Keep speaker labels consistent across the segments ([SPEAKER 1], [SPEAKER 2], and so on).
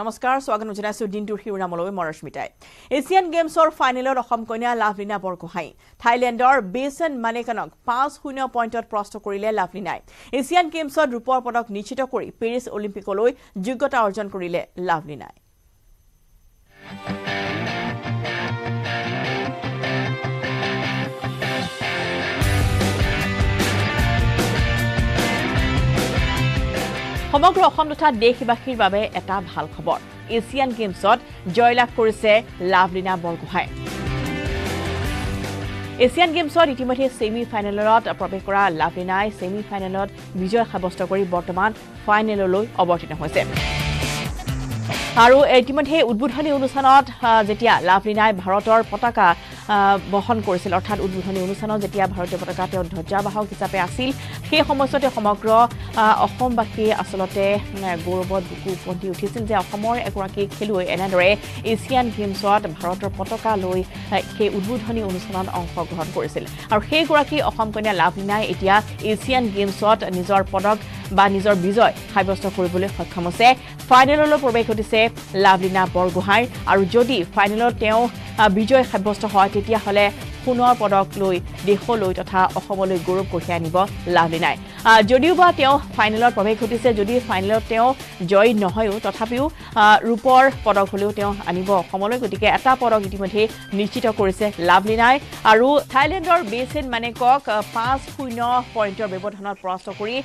[SPEAKER 1] নমস্কাৰ স্বাগতম জনাইছো দিনটোৰ শিৰোনামলৈ মই ৰশ্মিতাই। এছিয়ান গেমছৰ ফাইনেলত অসম কন্যা লাভলীনা বৰগোহাঁই। থাইলেণ্ডৰ বেচন মানেকানক পাঁচ শূন্য পইণ্টত পৰাস্ত কৰিলে লাভলীনাই। এছিয়ান গেমছত ৰূপৰ পদক নিশ্চিত কৰি পেৰিছ অলিম্পিকলৈ যোগ্যতা অৰ্জন কৰিলে লাভলীনাই। সমগ্ৰ অসম তথা দেশবাসীৰ বাবে এটা ভাল খবৰ। এছিয়ান গেমছত জয়লাভ কৰিছে লাভলীনা বৰগোহাঁই। এছিয়ান গেমছত ইতিমধ্যে ছেমি ফাইনেলত প্ৰৱেশ কৰা লাভলীনাই ছেমি ফাইনেলত বিজয় সাব্যস্ত কৰি বৰ্তমান ফাইনেললৈ অৱতীৰ্ণ হৈছে। আৰু ইতিমধ্যে উদ্বোধনী অনুষ্ঠানত যেতিয়া লাভলীনাই ভাৰতৰ পতাকা বহন কৰিছিল। অৰ্থাৎ উদ্বোধনী অনুষ্ঠানত যেতিয়া ভাৰতীয় পতাকা তেওঁ ধ্বজাবাহক হিচাপে আছিল সেই সময়ছোৱাতে সমগ্ৰ অসমবাসীয়ে আচলতে গৌৰৱত বুকু উপন্তি উঠিছিল যে অসমৰ এগৰাকী খেলুৱৈ এনেদৰে এছিয়ান গেমছত ভাৰতৰ পতাকা লৈ সেই উদ্বোধনী অনুষ্ঠানত অংশগ্ৰহণ কৰিছিল। আৰু সেইগৰাকী অসম কন্যা লাভলীনাই এতিয়া এছিয়ান গেমছত নিজৰ পদক বা নিজৰ বিজয় সাব্যস্ত কৰিবলৈ সক্ষম হৈছে। ফাইনেললৈ প্ৰৱেশ ঘটিছে লাভলীনা বৰগোহাঁইৰ আৰু যদি ফাইনেলত তেওঁ বিজয় সাব্যস্ত হয় তেতিয়াহ'লে সোণৰ পদক লৈ দেশলৈ তথা অসমলৈ গৌৰৱ কঢ়িয়াই আনিব লাভলীনাই যদিওবা তেওঁ ফাইনেলত প্ৰৱেশ ঘটিছে যদি ফাইনেলত তেওঁ জয়ী নহয়ো তথাপিও ৰূপৰ পদক হ'লেও তেওঁ আনিব অসমলৈ গতিকে এটা পদক ইতিমধ্যে নিশ্চিত কৰিছে লাভলীনাই আৰু থাইলেণ্ডৰ বেচেন মানেকক পাঁচ শূন্য পইণ্টৰ ব্যৱধানত পৰাস্ত কৰি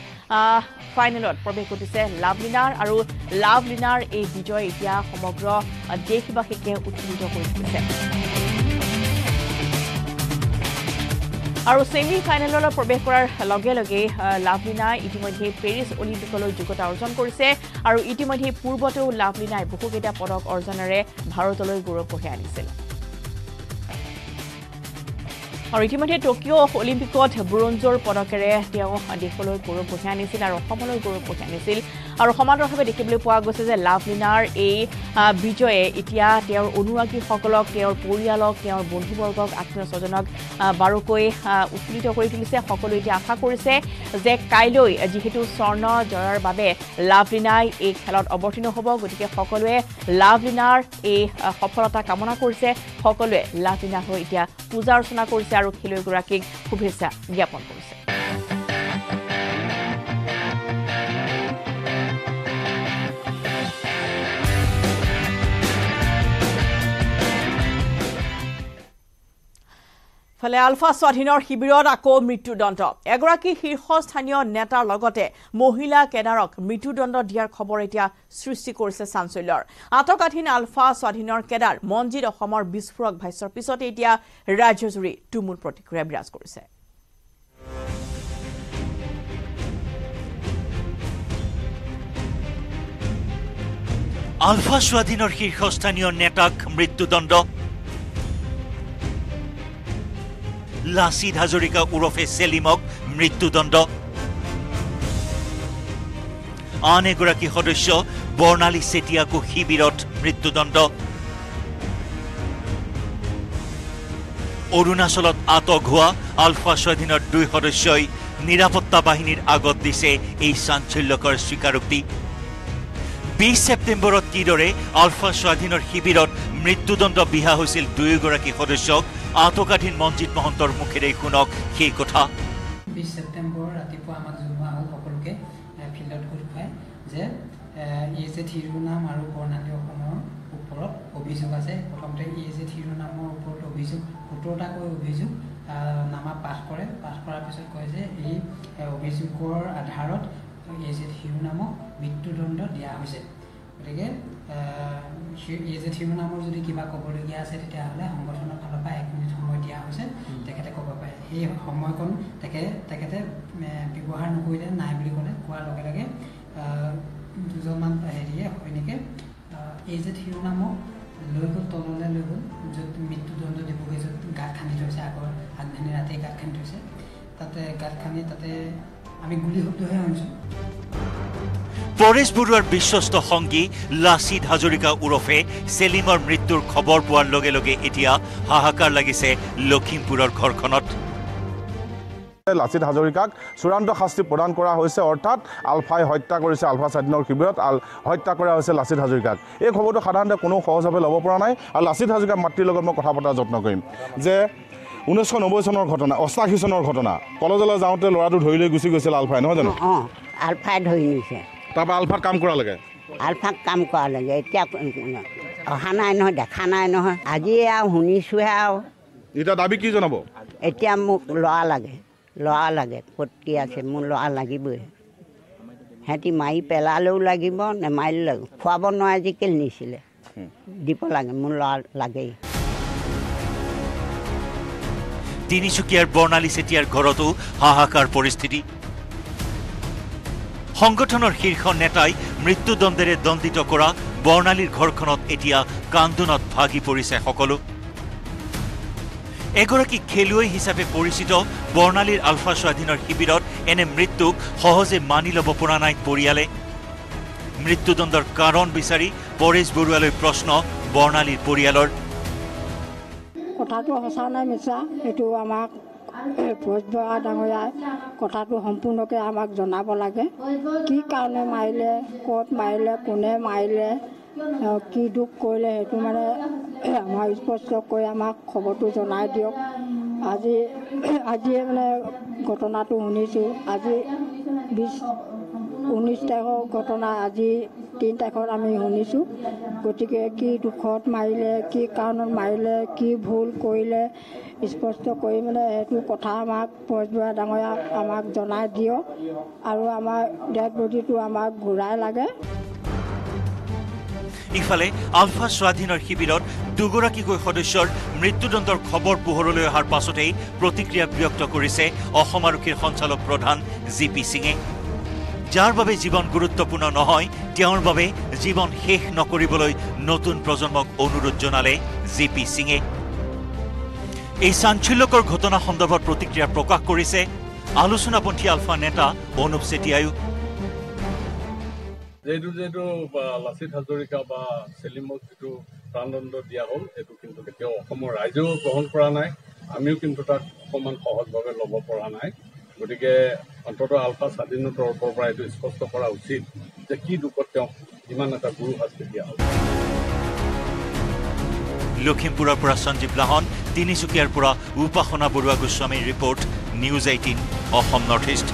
[SPEAKER 1] ফাইনেলত প্ৰৱেশ ঘটিছে লাভলীনাৰ আৰু লাভলীনাৰ এই বিজয় এতিয়া সমগ্ৰ দেশবাসীকে উৎফুল্লিত কৰি তুলিছে। আৰু ছেমি ফাইনেললৈ প্ৰৱেশ কৰাৰ লগে লগে লাভলীনাই ইতিমধ্যে পেৰিছ অলিম্পিকলৈ যোগ্যতা অৰ্জন কৰিছে আৰু ইতিমধ্যে পূৰ্বতেও লাভলীনাই বহুকেইটা পদক অৰ্জনেৰে ভাৰতলৈ গৌৰৱ কঢ়িয়াই আনিছিল। আৰু ইতিমধ্যে টকিঅ' অলিম্পিকত ব্ৰঞ্জৰ পদকেৰে তেওঁ দেশলৈ গৌৰৱ কঢ়িয়াই আনিছিল আৰু অসমলৈ গৌৰৱ কঢ়িয়াই আনিছিল। আৰু সমান্তৰালভাৱে দেখিবলৈ পোৱা গৈছে যে লাভলীনাৰ এই বিজয়ে এতিয়া তেওঁৰ অনুৰাগীসকলক তেওঁৰ পৰিয়ালক তেওঁৰ বন্ধুবৰ্গক আত্মীয় স্বজনক বাৰুকৈ উৎফুল্লিত কৰি তুলিছে। সকলোৱে এতিয়া আশা কৰিছে যে কাইলৈ যিহেতু স্বৰ্ণ জয়ৰ বাবে লাভলীনাই এই খেলত অৱতীৰ্ণ হ'ব গতিকে সকলোৱে লাভলীনাৰ এই সফলতা কামনা কৰিছে। সকলোৱে লাভলীনাৰ হৈ এতিয়া পূজা অৰ্চনা কৰিছে আৰু খেলুৱৈগৰাকীক শুভেচ্ছা জ্ঞাপন কৰিছে। ফালে আলফা স্বাধীনৰ শিবিৰত আকৌ মৃত্যুদণ্ড। এগৰাকী শীৰ্ষস্থানীয় নেতাৰ লগতে মহিলা কেডাৰক মৃত্যুদণ্ড দিয়াৰ খবৰ এতিয়া সৃষ্টি কৰিছে চাঞ্চল্যৰ। আটকাধীন আলফা স্বাধীনৰ কেডাৰ মনজিত অসমৰ বিস্ফোৰক ভাষ্যৰ পিছতে এতিয়া ৰাজ্যজুৰি তুমুল প্ৰতিক্ৰিয়া বিৰাজ কৰিছে।
[SPEAKER 2] আলফা স্বাধীনৰ শীৰ্ষস্থানীয় নেতাক মৃত্যুদণ্ড। লাচিত হাজৰিকা ওৰফে চেলিমক মৃত্যুদণ্ড। আন এগৰাকী সদস্য বৰ্ণালী চেতিয়াকো শিবিৰত মৃত্যুদণ্ড। অৰুণাচলত আটক হোৱা আলফা স্বাধীনৰ দুই সদস্যই নিৰাপত্তা বাহিনীৰ আগত দিছে এই চাঞ্চল্যকৰ স্বীকাৰোক্তি। বিশ ছেপ্টেম্বৰত কিদৰে আলফা স্বাধীনৰ শিবিৰত মৃত্যুদণ্ড বিহা হৈছিল দুয়োগৰাকী সদস্যক আটকাধীন মঞ্জিত মহন্তৰ মুখেৰে শুনক সেই কথা।
[SPEAKER 3] বিশ ছেপ্টেম্বৰ ৰাতিপুৱা আমাক জনোৱা হ'ল সকলোকে ফিল্ডত গোট খুৱাই যে ই যে শিৰোনাম আৰু বৰ্ণালী অসমৰ ওপৰত অভিযোগ আছে। প্ৰথমতে ই যে শিৰোনামৰ ওপৰত অভিযোগ সোতৰটাকৈ অভিযোগ নামা পাঠ কৰে। পাঠ কৰাৰ পিছত কয় যে এই অভিযোগৰ আধাৰত এই যে শিৰোনামক মৃত্যুদণ্ড দিয়া হৈছে। গতিকে এই যে শিৰোনামৰ যদি কিবা ক'বলগীয়া আছে তেতিয়াহ'লে সংগঠনৰ ফালৰ পৰা এক মিনিট সময় দিয়া হৈছে তেখেতে ক'ব পাৰে। সেই সময়কণ তেখেতে তেখেতে ব্যৱহাৰ নকৰিলে নাই বুলি ক'লে। কোৱাৰ লগে লগে দুজনমান হেৰিয়ে সৈনিকে এই যে শিৰোনামক লৈ গ'ল তললৈ লৈ গ'ল য'ত মৃত্যুদণ্ড দিবগৈ য'ত গাঁত খান্দি থৈছে আগৰ আগদিনা ৰাতি গাঁত খান্দি থৈছে তাতে গাঁত খান্দি তাতে আমি গুলি শব্দহে শুনিছোঁ
[SPEAKER 2] পৰেশ বৰুৱাৰ বিশ্বস্ত সংগী লাচিত হাজৰিকা ওৰফে চেলিমৰ মৃত্যুৰ খবৰ পোৱাৰ লগে লগে এতিয়া হাহাকাৰ লাগিছে লখিমপুৰৰ ঘৰখনত।
[SPEAKER 4] লাচিত হাজৰিকাক চূড়ান্ত শাস্তি প্ৰদান কৰা হৈছে অৰ্থাৎ আলফাই হত্যা কৰিছে আলফা স্বাধীনৰ শিবিৰত আল হত্যা কৰা হৈছে লাচিত হাজৰিকাক। এই খবৰটো সাধাৰণতে কোনো সহজভাৱে ল'ব পৰা নাই আৰু লাচিত হাজৰিকাৰ মাতৃৰ লগত মই কথা পতাৰ যত্ন কৰিম। যে ঊনৈছশ নব্বৈ চনৰ ঘটনা অষ্টাশী চনৰ ঘটনা। কলেজলৈ যাওঁতে ল'ৰাটো ধৰি লৈ গুচি গৈছিল আলফাই নহয় জানো?
[SPEAKER 5] অঁ আলফাই ধৰি নিছে
[SPEAKER 4] তাৰপৰা আলফাত কাম কৰালৈকে
[SPEAKER 5] আলফাক কাম কৰালৈকে এতিয়া অহা নাই নহয় দেখা নাই নহয়। আজি আৰু শুনিছোঁহে আৰু।
[SPEAKER 4] এতিয়া দাবী কি জনাব?
[SPEAKER 5] এতিয়া মোক ল'ৰা লাগে ল'ৰা লাগে ক'ত কি আছে মোৰ ল'ৰা লাগিবই। সিহঁতি মাৰি পেলালেও লাগিব নেমাৰিলেও লাগিব। খুৱাব নোৱাৰে কেলৈ নিছিলে। দিব লাগে মোৰ ল'ৰা লাগেই।
[SPEAKER 2] তিনিচুকীয়াৰ বৰ্ণালী চেতিয়াৰ ঘৰতো হাহাকাৰ পৰিস্থিতি। সংগঠনৰ শীৰ্ষ নেতাই মৃত্যুদণ্ডেৰে দণ্ডিত কৰা বৰ্ণালীৰ ঘৰখনত এতিয়া কান্দোনত ভাগি পৰিছে সকলো। এগৰাকী খেলুৱৈ হিচাপে পৰিচিত বৰ্ণালীৰ আলফা স্বাধীনৰ শিবিৰত এনে মৃত্যুক সহজে মানি ল'ব পৰা নাই পৰিয়ালে। মৃত্যুদণ্ডৰ কাৰণ বিচাৰি পৰেশ বৰুৱালৈ প্ৰশ্ন বৰ্ণালীৰ পৰিয়ালৰ।
[SPEAKER 6] কথাটো সঁচা নে মিছা সেইটো আমাক ভোজ বৰা ডাঙৰীয়াই কথাটো সম্পূৰ্ণকৈ আমাক জনাব লাগে। কি কাৰণে মাৰিলে ক'ত মাৰিলে কোনে মাৰিলে কি দুখ কৰিলে সেইটো মানে আমাৰ স্পষ্টকৈ আমাক খবৰটো জনাই দিয়ক। আজি আজিয়ে মানে ঘটনাটো শুনিছোঁ। আজি বিছ ঊনৈছ তাৰিখৰ ঘটনা আজি তিনি তাৰিখত আমি শুনিছোঁ। গতিকে কি দুখত মাৰিলে কি কাৰণত মাৰিলে কি ভুল কৰিলে স্পষ্ট কৰি মানে সেইটো কথা আমাক পৰজবৰা ডাঙৰীয়াক আমাক জনাই দিয়ক আৰু আমাৰ ডেড বডিটো আমাক ঘূৰাই লাগে।
[SPEAKER 2] ইফালে আলফা স্বাধীনৰ শিবিৰত দুগৰাকীকৈ সদস্যৰ মৃত্যুদণ্ডৰ খবৰ পোহৰলৈ অহাৰ পাছতেই প্ৰতিক্ৰিয়া ব্যক্ত কৰিছে অসম আৰক্ষীৰ সঞ্চালক প্ৰধান জি পি সিঙে। যাৰ বাবে জীৱন গুৰুত্বপূৰ্ণ নহয় তেওঁৰ বাবে জীৱন শেষ নকৰিবলৈ নতুন প্ৰজন্মক অনুৰোধ জনালে জি পি সিঙে। এই চাঞ্চল্যকৰ ঘটনা সন্দৰ্ভত প্ৰতিক্ৰিয়া প্ৰকাশ কৰিছে আলোচনাপন্থী আলফা নেতা অনুপ চেতিয়ায়ো।
[SPEAKER 7] যিহেতু বা লাচিত হাজৰিকা বা চেলিমক যিটো প্ৰাণদণ্ড দিয়া হ'ল এইটো কিন্তু কেতিয়াও অসমৰ ৰাইজেও গ্ৰহণ কৰা নাই আমিও কিন্তু তাক অকণমান সহজভাৱে ল'ব পৰা নাই। গতিকে অন্ততঃ আলফা স্বাধীনৰ তৰফৰ পৰা এইটো স্পষ্ট কৰা উচিত যে কি দুখত তেওঁক ইমান এটা গুৰু শাস্তি দিয়া হ'ল।
[SPEAKER 2] লখিমপুৰৰ পৰা সঞ্জীৱ লাহন তিনিচুকীয়াৰ পৰা উপাসনা বৰুৱা গোস্বামীৰ report news eighteen Assam north east.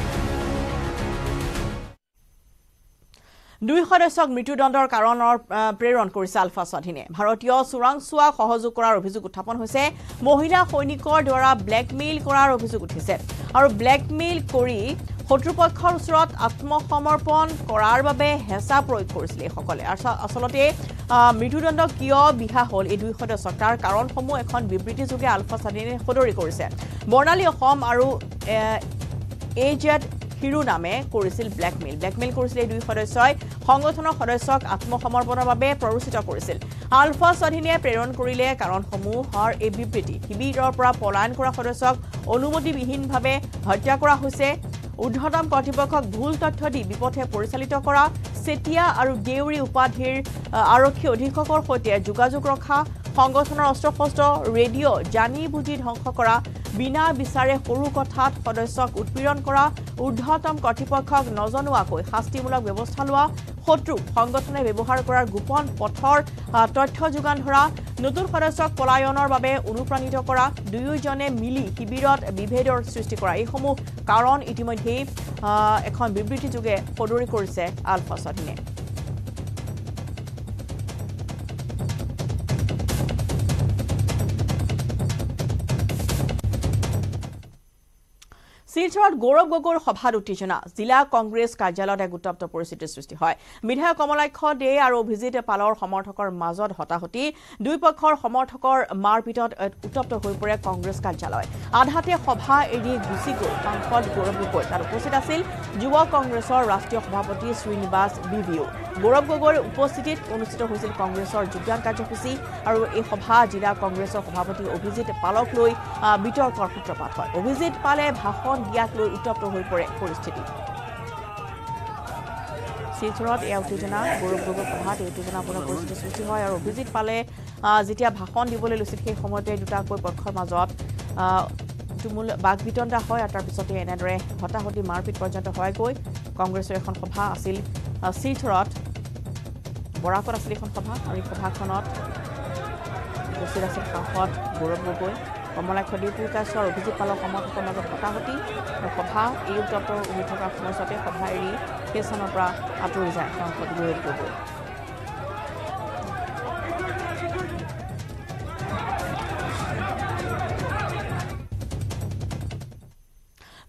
[SPEAKER 1] দুই সদস্যক মৃত্যুদণ্ডৰ কাৰণৰ প্ৰেৰণ কৰিছে আলফা স্বাধীনে। ভাৰতীয় চোৰাংচোৱাক সহযোগ কৰাৰ অভিযোগ উত্থাপন হৈছে। মহিলা সৈনিকৰ দ্বাৰা ব্লেকমেইল কৰাৰ অভিযোগ উঠিছে। আৰু ব্লেকমেইল কৰি শত্ৰুপক্ষৰ ওচৰত আত্মসমৰ্পণ কৰাৰ বাবে হেঁচা প্ৰয়োগ কৰিছিল এইসকলে আচ- আচলতে মৃত্যুদণ্ড কিয় বিহা হ'ল এই দুই সদস্যক তাৰ কাৰণসমূহ এখন বিবৃতিযোগে আলফা স্বাধীনে সদৰি কৰিছে। বৰ্ণালী অসম আৰু এ জেড শিৰোনামে কৰিছিল ব্লেকমেইল ব্লেকমেইল কৰিছিল এই দুই সদস্যই। সংগঠনৰ সদস্যক আত্মসমৰ্পণৰ বাবে প্ৰৰোচিত কৰিছিল। আলফা স্বাধীনে প্ৰেৰণ কৰিলে কাৰণসমূহৰ এই বিবৃতি। শিবিৰৰ পৰা পলায়ন কৰা সদস্যক অনুমতিবিহীনভাৱে হত্যা কৰা হৈছে। ঊৰ্ধতম কৰ্তৃপক্ষক ভুল তথ্য দি বিপথে পৰিচালিত কৰা চেতিয়া আৰু দেউৰী উপাধিৰ আৰক্ষী অধীক্ষকৰ সৈতে যোগাযোগ ৰখা সংগঠনৰ অস্ত্ৰ শস্ত্ৰ ৰেডিঅ' জানি বুজি ধ্বংস কৰা বিনা বিচাৰে সৰু কথাত সদস্যক উৎপীড়ন কৰা ঊৰ্ধতম কৰ্তৃপক্ষক নজনোৱাকৈ শাস্তিমূলক ব্যৱস্থা লোৱা শত্ৰুক সংগঠনে ব্যৱহাৰ কৰাৰ গোপন পথৰ তথ্য যোগান ধৰা নতুন সদস্যক পলায়নৰ বাবে অনুপ্ৰাণিত কৰা দুয়োজনে মিলি শিবিৰত বিভেদৰ সৃষ্টি কৰা। এইসমূহ কাৰণ ইতিমধ্যেই এখন বিবৃতিযোগে সদৰি কৰিছে আলফা স্বাধীনে। শিলচৰত গৌৰৱ গগৈৰ সভাত উত্তেজনা জিলা কংগ্ৰেছ কাৰ্যালয়ত এক উত্তপ্ত পৰিস্থিতিৰ সৃষ্টি হয়। বিধায়ক কমলাক্ষ দে আৰু অভিজিত পালৰ সমৰ্থকৰ মাজত হতাহতি দুই পক্ষৰ সমৰ্থকৰ মাৰপিটত উত্তপ্ত হৈ পৰে কংগ্ৰেছ কাৰ্যালয়। আধাতে সভা এৰি গুচি গ'ল সাংসদ গৌৰৱ গগৈ। তাত উপস্থিত আছিল যুৱ কংগ্ৰেছৰ ৰাষ্ট্ৰীয় সভাপতি শ্ৰীনিবাস বিবিও। গৌৰৱ গগৈৰ উপস্থিতিত অনুষ্ঠিত হৈছিল কংগ্ৰেছৰ যোগদান কাৰ্যসূচী আৰু এই সভা জিলা কংগ্ৰেছৰ সভাপতি অভিজিত পালক লৈ বিতৰ্কৰ সূত্ৰপাত হয়। অভিজিত পালে ভাষণ দিয়াক লৈ উত্তপ্ত হৈ পৰে পৰিস্থিতি। শিলচৰত এয়া উত্তেজনা গৌৰৱ গগৈ সভাত এই উত্তেজনাপূৰ্ণ পৰিস্থিতিৰ সৃষ্টি হয় আৰু অভিজিত পালে যেতিয়া ভাষণ দিবলৈ লৈছিল সেই সময়তে দুটাকৈ পক্ষৰ মাজত তুমুল বাক বিতণ্ডা হয় আৰু তাৰপিছতে এনেদৰে হতাহতি মাৰপিট পৰ্যন্ত হয়গৈ। কংগ্ৰেছৰ এখন সভা আছিল শিলচৰত। বৰাকত আছিল এখন সভা আৰু এই সভাখনত উপস্থিত আছিল সাংসদ গৌৰৱ গগৈ। কমলাক্ষ ডিপ্ৰিকাছৰ অভিজিত পালৰ সমৰ্থকৰ মাজত হতাহতি আৰু সভা এই উত্তপ্তৰ হৈ থকাৰ সময়ছোৱাতে সভা এৰি সেই স্থানৰ পৰা আঁতৰি যায় সাংসদ গৌৰৱ গগৈ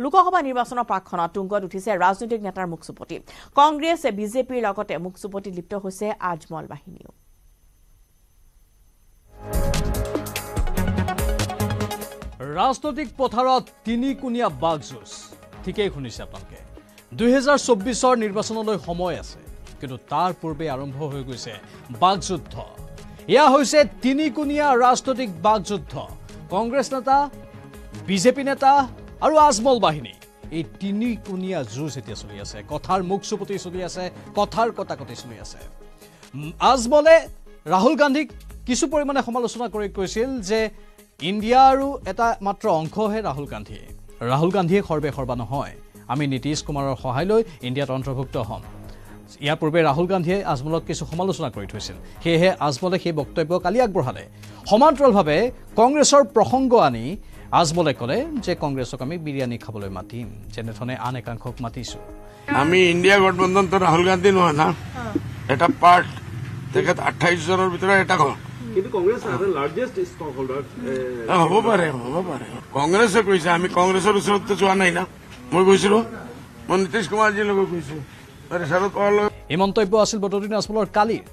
[SPEAKER 1] লোকসভা নিৰ্বাচনৰ প্ৰাকখনত তুংগত উঠিছে ৰাজনৈতিক নেতাৰ মুখচুপতি কংগ্ৰেছ বিজেপিৰ লগতে মুখচুপতিত লিপ্ত হৈছে আজমল বাহিনীও।
[SPEAKER 8] ৰাজনৈতিক পথাৰত তিনিকোণীয়া বাঘযুঁজ। ঠিকেই শুনিছে আপোনালোকে। দুহেজাৰ চৌব্বিছৰ নিৰ্বাচনলৈ সময় আছে কিন্তু তাৰ পূৰ্বে আৰম্ভ হৈ গৈছে বাঘযুদ্ধ। এয়া হৈছে তিনিকোণীয়া ৰাজনৈতিক বাঘযুদ্ধ। কংগ্ৰেছ নেতা বিজেপি নেতা আৰু আজমল বাহিনী। এই তিনিকোণীয়া যুঁজ এতিয়া চলি আছে। কথাৰ মুখ চুপতি চলি আছে কথাৰ কটাকটি চলি আছে। আজমলে ৰাহুল গান্ধীক কিছু পৰিমাণে সমালোচনা কৰি কৈছিল যে ইণ্ডিয়া আৰু এটা মাত্ৰ অংশহে ৰাহুল গান্ধীয়ে ৰাহুল গান্ধীয়ে সৰ্বে সৰ্বা নহয়। আমি নীতিশ কুমাৰৰ সহায় লৈ ইণ্ডিয়াত অন্তৰ্ভুক্ত হ'ম। ইয়াৰ পূৰ্বে ৰাহুল গান্ধীয়ে আজমলক কিছু সমালোচনা কৰি থৈছিল। সেয়েহে আজমলে সেই বক্তব্য কালি আগবঢ়ালে। সমান্তৰালভাৱে কংগ্ৰেছৰ প্ৰসংগ আনি আজমলে ক'লে যে কংগ্ৰেছক আমি বিৰিয়ানী খাবলৈ মাতিম যেনেধৰণে আন একাংশক মাতিছোঁ।
[SPEAKER 9] আমি ইন্ডিয়া গঠবন্ধন তো রাহুল গান্ধী নহয় না? এটা পার্ট তেখেত আঠাইশ জনের ভিতরে এটা ঘর
[SPEAKER 10] কিন্তু কংগ্ৰেছ আছে লাৰ্জেষ্ট ষ্টক হোল্ডাৰ
[SPEAKER 9] হ'ব পাৰে হ'ব পাৰে। কংগ্ৰেছে কৈছে আমি কংগ্ৰেছৰ ওচৰততো যোৱা নাই না। মই গৈছিলো মই নীতিশ কুমাৰজীৰ লগত গৈছো আৰু শাৰদ লগত
[SPEAKER 8] এই মন্তব্য আছিল বদৰুদ্দিন আজমলৰ কালিৰ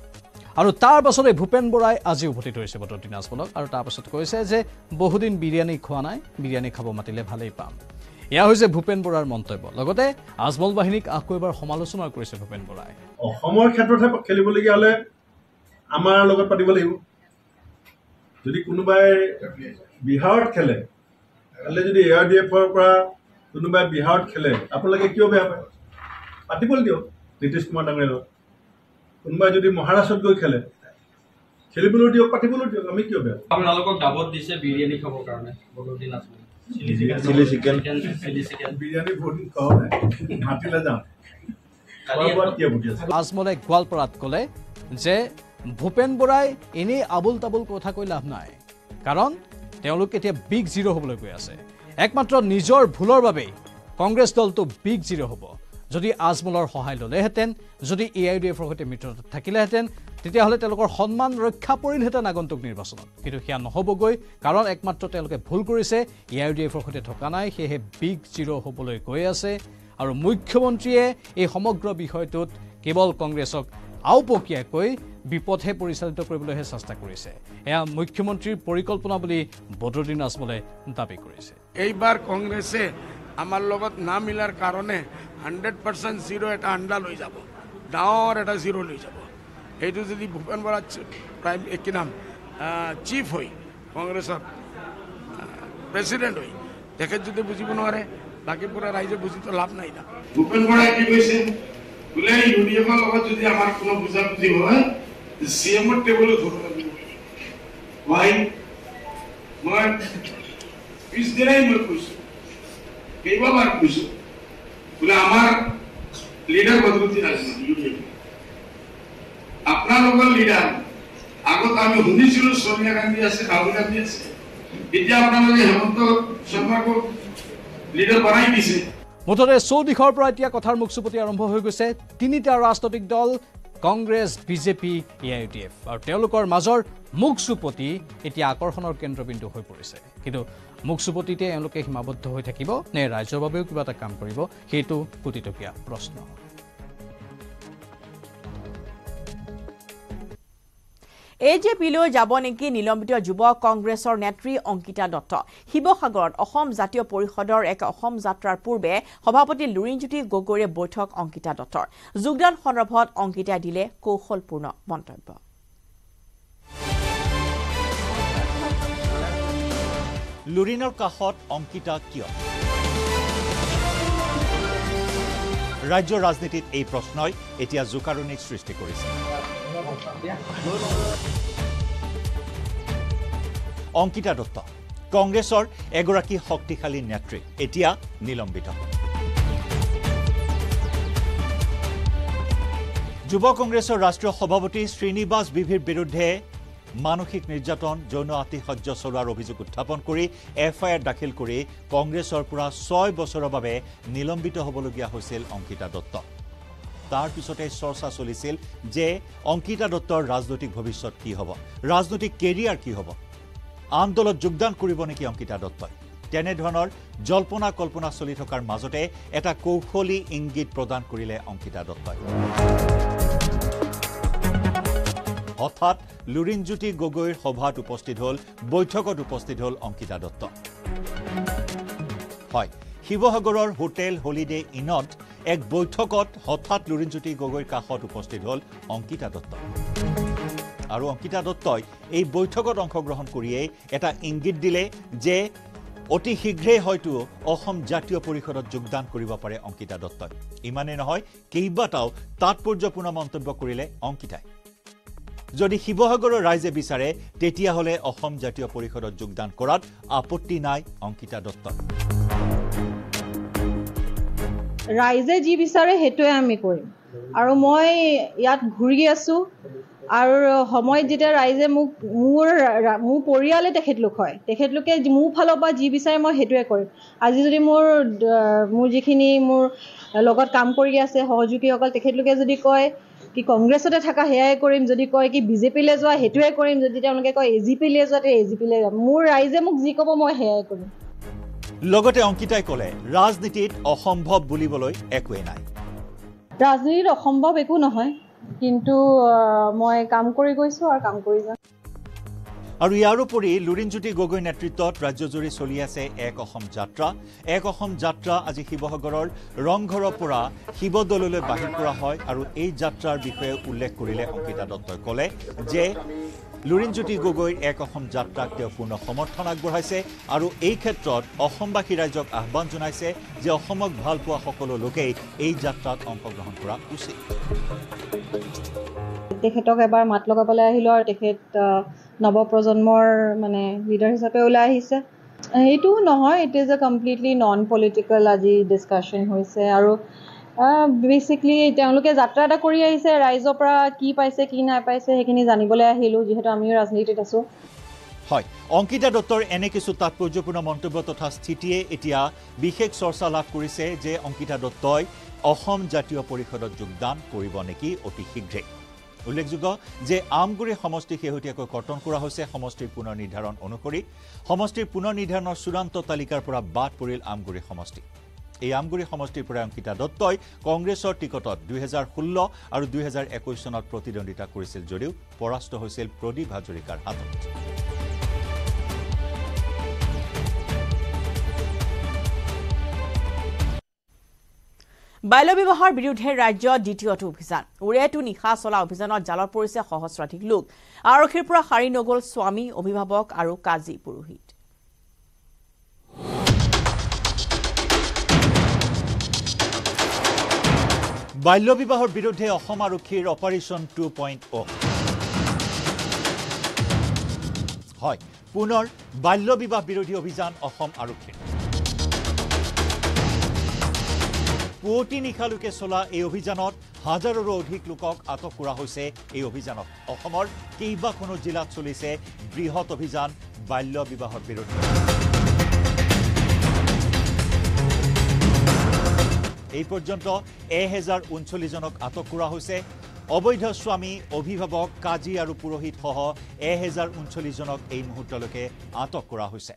[SPEAKER 8] আৰু তাৰ পাছতে ভূপেন বৰাই আজি উভতি ধৰিছে বদৰুদ্দিন আজমলক। আৰু তাৰ পাছত কৈছে যে বহুদিন বিৰিয়ানী খোৱা নাই বিৰিয়ানী খাব মাতিলে ভালেই পাম। এয়া হৈছে ভূপেন বৰাৰ মন্তব্য। লগতে আজমল বাহিনীক আকৌ এবাৰ সমালোচনা কৰিছে ভূপেন বৰাই।
[SPEAKER 10] অসমৰ ক্ষেত্ৰতহে খেলিবলগীয়া হ'লে আমাৰ লগত পাতিব লাগিব। যদি কোনোবাই বিহাৰত খেলে কাইলৈ যদি এ আৰ ডি এফৰ পৰা কোনোবাই বিহাৰত খেলে আপোনালোকে কিয় বেয়া পায়? পাতিবলৈ দিয়ক নীতিশ কুমাৰ ডাঙৰীয়াৰ লগত। কোনোবাই যদি মহাৰাষ্ট্ৰত গৈ খেলে খেলিবলৈ দিয়ক পাতিবলৈ দিয়ক আমি কিয় বেয়া?
[SPEAKER 11] আপোনালোকক দাবত দিছে বিৰিয়ানী খাবৰ কাৰণে
[SPEAKER 10] chilli chicken.
[SPEAKER 11] Chilli chicken.
[SPEAKER 10] Biryani বহুত নাই মাতিলে
[SPEAKER 8] আজমলে গোৱালপাৰাত ক'লে যে ভূপেন বৰাই এনেই আবুল তাবুল কথা কৈ লাভ নাই। কাৰণ তেওঁলোক এতিয়া বিগ জিৰ' হ'বলৈ গৈ আছে। একমাত্ৰ নিজৰ ভুলৰ বাবেই কংগ্ৰেছ দলটো বিগ জিৰ' হ'ব। যদি আজমলৰ সহায় ল'লেহেঁতেন যদি এ আই ডি এফৰ সৈতে মিত্ৰতাত থাকিলেহেঁতেন তেতিয়াহ'লে তেওঁলোকৰ সন্মান ৰক্ষা পৰিলহেঁতেন আগন্তুক নিৰ্বাচনত। কিন্তু সেয়া নহ'বগৈ কাৰণ একমাত্ৰ তেওঁলোকে ভুল কৰিছে এ আই ডি এফৰ সৈতে থকা নাই সেয়েহে বিগ জিৰ' হ'বলৈ গৈ আছে। আৰু মুখ্যমন্ত্ৰীয়ে এই সমগ্ৰ বিষয়টোত কেৱল কংগ্ৰেছক আওপকীয়াকৈ বিপথে পৰিচালিত কৰিবলৈহে চেষ্টা কৰিছে। এয়া মুখ্যমন্ত্ৰীৰ পৰিকল্পনা বুলি বদৰুদ্দিন আজমলে দাবী কৰিছে।
[SPEAKER 9] এইবাৰ কংগ্ৰেছে আমাৰ লগত না মিলাৰ কাৰণে হাণ্ড্ৰেড পাৰ্চেণ্ট জিৰ' এটা আণ্ডা লৈ যাব। ডাঙৰ এটা জিৰ' লৈ যাব। সেইটো যদি ভূপেন বৰা প্ৰাইম কি নাম চিফ হৈ কংগ্ৰেছৰ প্ৰেচিডেণ্ট হৈ তেখেত যদি বুজিব নোৱাৰে বাকী পুৰা ৰাইজে বুজিতো লাভ নাই না। ভূপেন বৰাই কি কৈছে? বোলে ইউ ডি এফৰ লগত যদি আমাৰ কোনো বুজাবুজি হয় চি এমৰ টেবুলত ধৰিব লাগিব Why? মই, পিছদিনাই মই কৈছো, কেইবাবাৰ কৈছো, বোলে আমাৰ leader Badruddin Ajmal U D F আপোনালোকৰ লিডাৰ আগত আমি শুনিছিলো সোনিয়া গান্ধী আছে, ৰাহুল গান্ধী আছে। এতিয়া আপোনালোকে হেমন্ত শৰ্মাকো লিডাৰ বনাই দিছে।
[SPEAKER 8] মুঠতে চৌদিশৰ পৰা এতিয়া কথাৰ মুখচুপতি আৰম্ভ হৈ গৈছে। তিনিটা ৰাজনৈতিক দল Congress BJP A I D F আৰু তেওঁলোকৰ মাজৰ মুখচুপতি এতিয়া আকৰ্ষণৰ কেন্দ্ৰবিন্দু হৈ পৰিছে। কিন্তু মুখচুপতিতে এওঁলোকে সীমাবদ্ধ হৈ থাকিব নে ৰাইজৰ বাবেও কিবা এটা কাম কৰিব সেইটো কোটিটকীয়া প্ৰশ্ন।
[SPEAKER 1] এ জে পিলৈ যাব নেকি নিলম্বিত যুৱ কংগ্ৰেছৰ নেত্ৰী অংকিতা দত্ত? শিৱসাগৰত অসম জাতীয় পৰিষদৰ এক অসম যাত্ৰাৰ পূৰ্বে সভাপতি লুৰিণজ্যোতি গগৈৰে বৈঠক অংকিতা দত্তৰ। যোগদান সন্দৰ্ভত অংকিতাই দিলে কৌশলপূৰ্ণ মন্তব্য।
[SPEAKER 2] লুৰিণৰ কাষত অংকিতা কিয়? ৰাজ্যৰ ৰাজনীতিত এই প্ৰশ্নই এতিয়া জোকাৰণিৰ সৃষ্টি কৰিছে। অংকিতা দত্ত কংগ্ৰেছৰ এগৰাকী শক্তিশালী নেত্ৰী এতিয়া নিলম্বিত। যুৱ কংগ্ৰেছৰ ৰাষ্ট্ৰীয় সভাপতি শ্ৰীনিবাস বিভিৰ বিৰুদ্ধে মানসিক নিৰ্যাতন যৌন আতিশয্য চলোৱাৰ অভিযোগ উত্থাপন কৰি এফ আই আৰ দাখিল কৰি কংগ্ৰেছৰ পৰা ছয় বছৰৰ বাবে নিলম্বিত হ'বলগীয়া হৈছিল অংকিতা দত্ত। তাৰ পিছতে চৰ্চা চলিছিল যে অংকিতা দত্তৰ ৰাজনৈতিক ভৱিষ্যত কি হ'ব? ৰাজনৈতিক কেৰিয়াৰ কি হ'ব? আন দলত যোগদান কৰিব নেকি অংকিতা দত্তই? তেনেধৰণৰ জল্পনা কল্পনা চলি থকাৰ মাজতে এটা কৌশলী ইংগিত প্ৰদান কৰিলে অংকিতা দত্তই। হঠাৎ লুৰিণজ্যোতি গগৈৰ সভাত উপস্থিত হ'ল বৈঠকত উপস্থিত হ'ল অংকিতা দত্ত। হয় শিৱসাগৰৰ হোটেল হলিডে ইনত এক বৈঠকত হঠাৎ লুৰিণজ্যোতি গগৈৰ কাষত উপস্থিত হ'ল অংকিতা দত্ত। আৰু অংকিতা দত্তই এই বৈঠকত অংশগ্ৰহণ কৰিয়েই এটা ইংগিত দিলে যে অতি শীঘ্ৰেই হয়তো অসম জাতীয় পৰিষদত যোগদান কৰিব পাৰে অংকিতা দত্তই। ইমানেই নহয় কেইবাটাও তাৎপৰ্যপূৰ্ণ মন্তব্য কৰিলে অংকিতাই। যদি শিৱসাগৰৰ ৰাইজে বিচাৰে তেতিয়াহ'লে অসম জাতীয় পৰিষদত যোগদান কৰাত আপত্তি নাই অংকিতা দত্তৰ
[SPEAKER 12] ৰাইজে যি বিচাৰে সেইটোৱে আমি কৰিম। আৰু মই ইয়াত ঘূৰি আছোঁ। আৰু সময়ত যেতিয়া ৰাইজে মোক মোৰ মোৰ পৰিয়ালে তেখেতলোক হয়। তেখেতলোকে মোৰ ফালৰ পৰা যি বিচাৰে মই সেইটোৱে কৰিম। আজি যদি মোৰ মোৰ যিখিনি মোৰ লগত কাম কৰি আছে সহযোগীসকল তেখেতলোকে যদি কয় কি কংগ্ৰেছতে থকা সেয়াই কৰিম। যদি কয় কি বিজেপিলৈ যোৱা সেইটোৱে কৰিম। যদি তেওঁলোকে কয় এ জি পিলৈ যোৱা তে এ জি পিলৈ যাম মোৰ ৰাইজে মোক যি ক'ব মই সেয়াই কৰিম।
[SPEAKER 2] লগতে অংকিতাই ক'লে ৰাজনীতিত অসম্ভৱ বুলিবলৈ একোৱেই নাই।
[SPEAKER 12] ৰাজনীতিত অসম্ভৱ একো নহয় কিন্তু মই কাম কৰি গৈছোঁ আৰু কাম কৰি যাম।
[SPEAKER 2] আৰু ইয়াৰোপৰি লুৰিণজ্যোতি গগৈ নেতৃত্বত ৰাজ্যজুৰি চলি আছে এক অসম যাত্ৰা। এক অসম যাত্ৰা আজি শিৱসাগৰৰ ৰংঘৰৰ পৰা শিৱদৌললৈ বাহিৰ কৰা হয় আৰু এই যাত্ৰাৰ বিষয়ে উল্লেখ কৰিলে অংকিতা দত্তই ক'লে যে লুৰিণজ্যোতি গগৈৰ এক অসম যাত্ৰাক তেওঁ পূৰ্ণ সমৰ্থন আগবঢ়াইছে আৰু এই ক্ষেত্ৰত অসমবাসী ৰাইজক আহ্বান জনাইছে যে অসমক ভাল পোৱা সকলো লোকেই এই যাত্ৰাত অংশগ্ৰহণ কৰা উচিত।
[SPEAKER 12] তেখেতক এবাৰ মাত লগাবলৈ আহিলোঁ আৰু তেখেত নৱপ্ৰজন্মৰ মানে লিডাৰ হিচাপে ওলাই আহিছে। সেইটো নহয় it is a completely non political আজি ডিছকাশ্যন হৈছে আৰু বেচিকলি তেওঁলোকে যাত্ৰা এটা কৰি আহিছে ৰাইজৰ পৰা কি পাইছে কি নাই পাইছে সেইখিনি জানিবলৈ আহিলোঁ যিহেতু আমিও ৰাজনীতিত আছোঁ।
[SPEAKER 2] হয় অংকিতা দত্তৰ এনে কিছু তাৎপৰ্যপূৰ্ণ মন্তব্য তথা স্থিতিয়ে এতিয়া বিশেষ চৰ্চা লাভ কৰিছে যে অংকিতা দত্তই অসম জাতীয় পৰিষদত যোগদান কৰিব নেকি অতি শীঘ্ৰেই। উল্লেখযোগ্য যে আমগুৰি সমষ্টি শেহতীয়াকৈ কৰ্তন কৰা হৈছে সমষ্টিৰ পুনৰ নিৰ্ধাৰণ অনুসৰি। সমষ্টিৰ পুনৰ নিৰ্ধাৰণৰ চূড়ান্ত তালিকাৰ পৰা বাদ পৰিল আমগুৰি সমষ্টি। এই আমগুৰি সমষ্টিৰ পৰা অংকিতা দত্তই কংগ্ৰেছৰ টিকটত দুহেজাৰ ষোল্ল আৰু দুহেজাৰ একৈছ চনত প্ৰতিদ্বন্দ্বিতা কৰিছিল যদিও পৰাস্ত হৈছিল প্ৰদীপ হাজৰিকাৰ হাতত।
[SPEAKER 1] বাল্য বিবাহৰ বিৰুদ্ধে ৰাজ্যত দ্বিতীয়টো অভিযান। উৰেটো নিশা চলা অভিযানত জালত পৰিছে সহস্ৰাধিক লোক। আৰক্ষীৰ পৰা সাৰি নগ'ল স্বামী অভিভাৱক আৰু কাজী পুৰোহিত।
[SPEAKER 2] বাল্য বিবাহৰ বিৰুদ্ধে অসম আৰক্ষীৰ অপাৰেশ্যন টু পইণ্ট অ' হয় পুনৰ বাল্য বিবাহ বিৰোধী অভিযান অসম আৰক্ষীৰ। পুৱতি নিশালৈকে চলা এই অভিযানত হাজাৰৰো অধিক লোকক আটক কৰা হৈছে এই অভিযানত। অসমৰ কেইবাখনো জিলাত চলিছে বৃহৎ অভিযান বাল্য বিবাহৰ বিৰুদ্ধে এই পৰ্যন্ত এহেজাৰ ঊনচল্লিছজনক আটক কৰা হৈছে। অবৈধ স্বামী অভিভাৱক কাজী আৰু পুৰোহিতসহ এহেজাৰ ঊনচল্লিছজনক এই মুহূৰ্তলৈকে আটক কৰা হৈছে।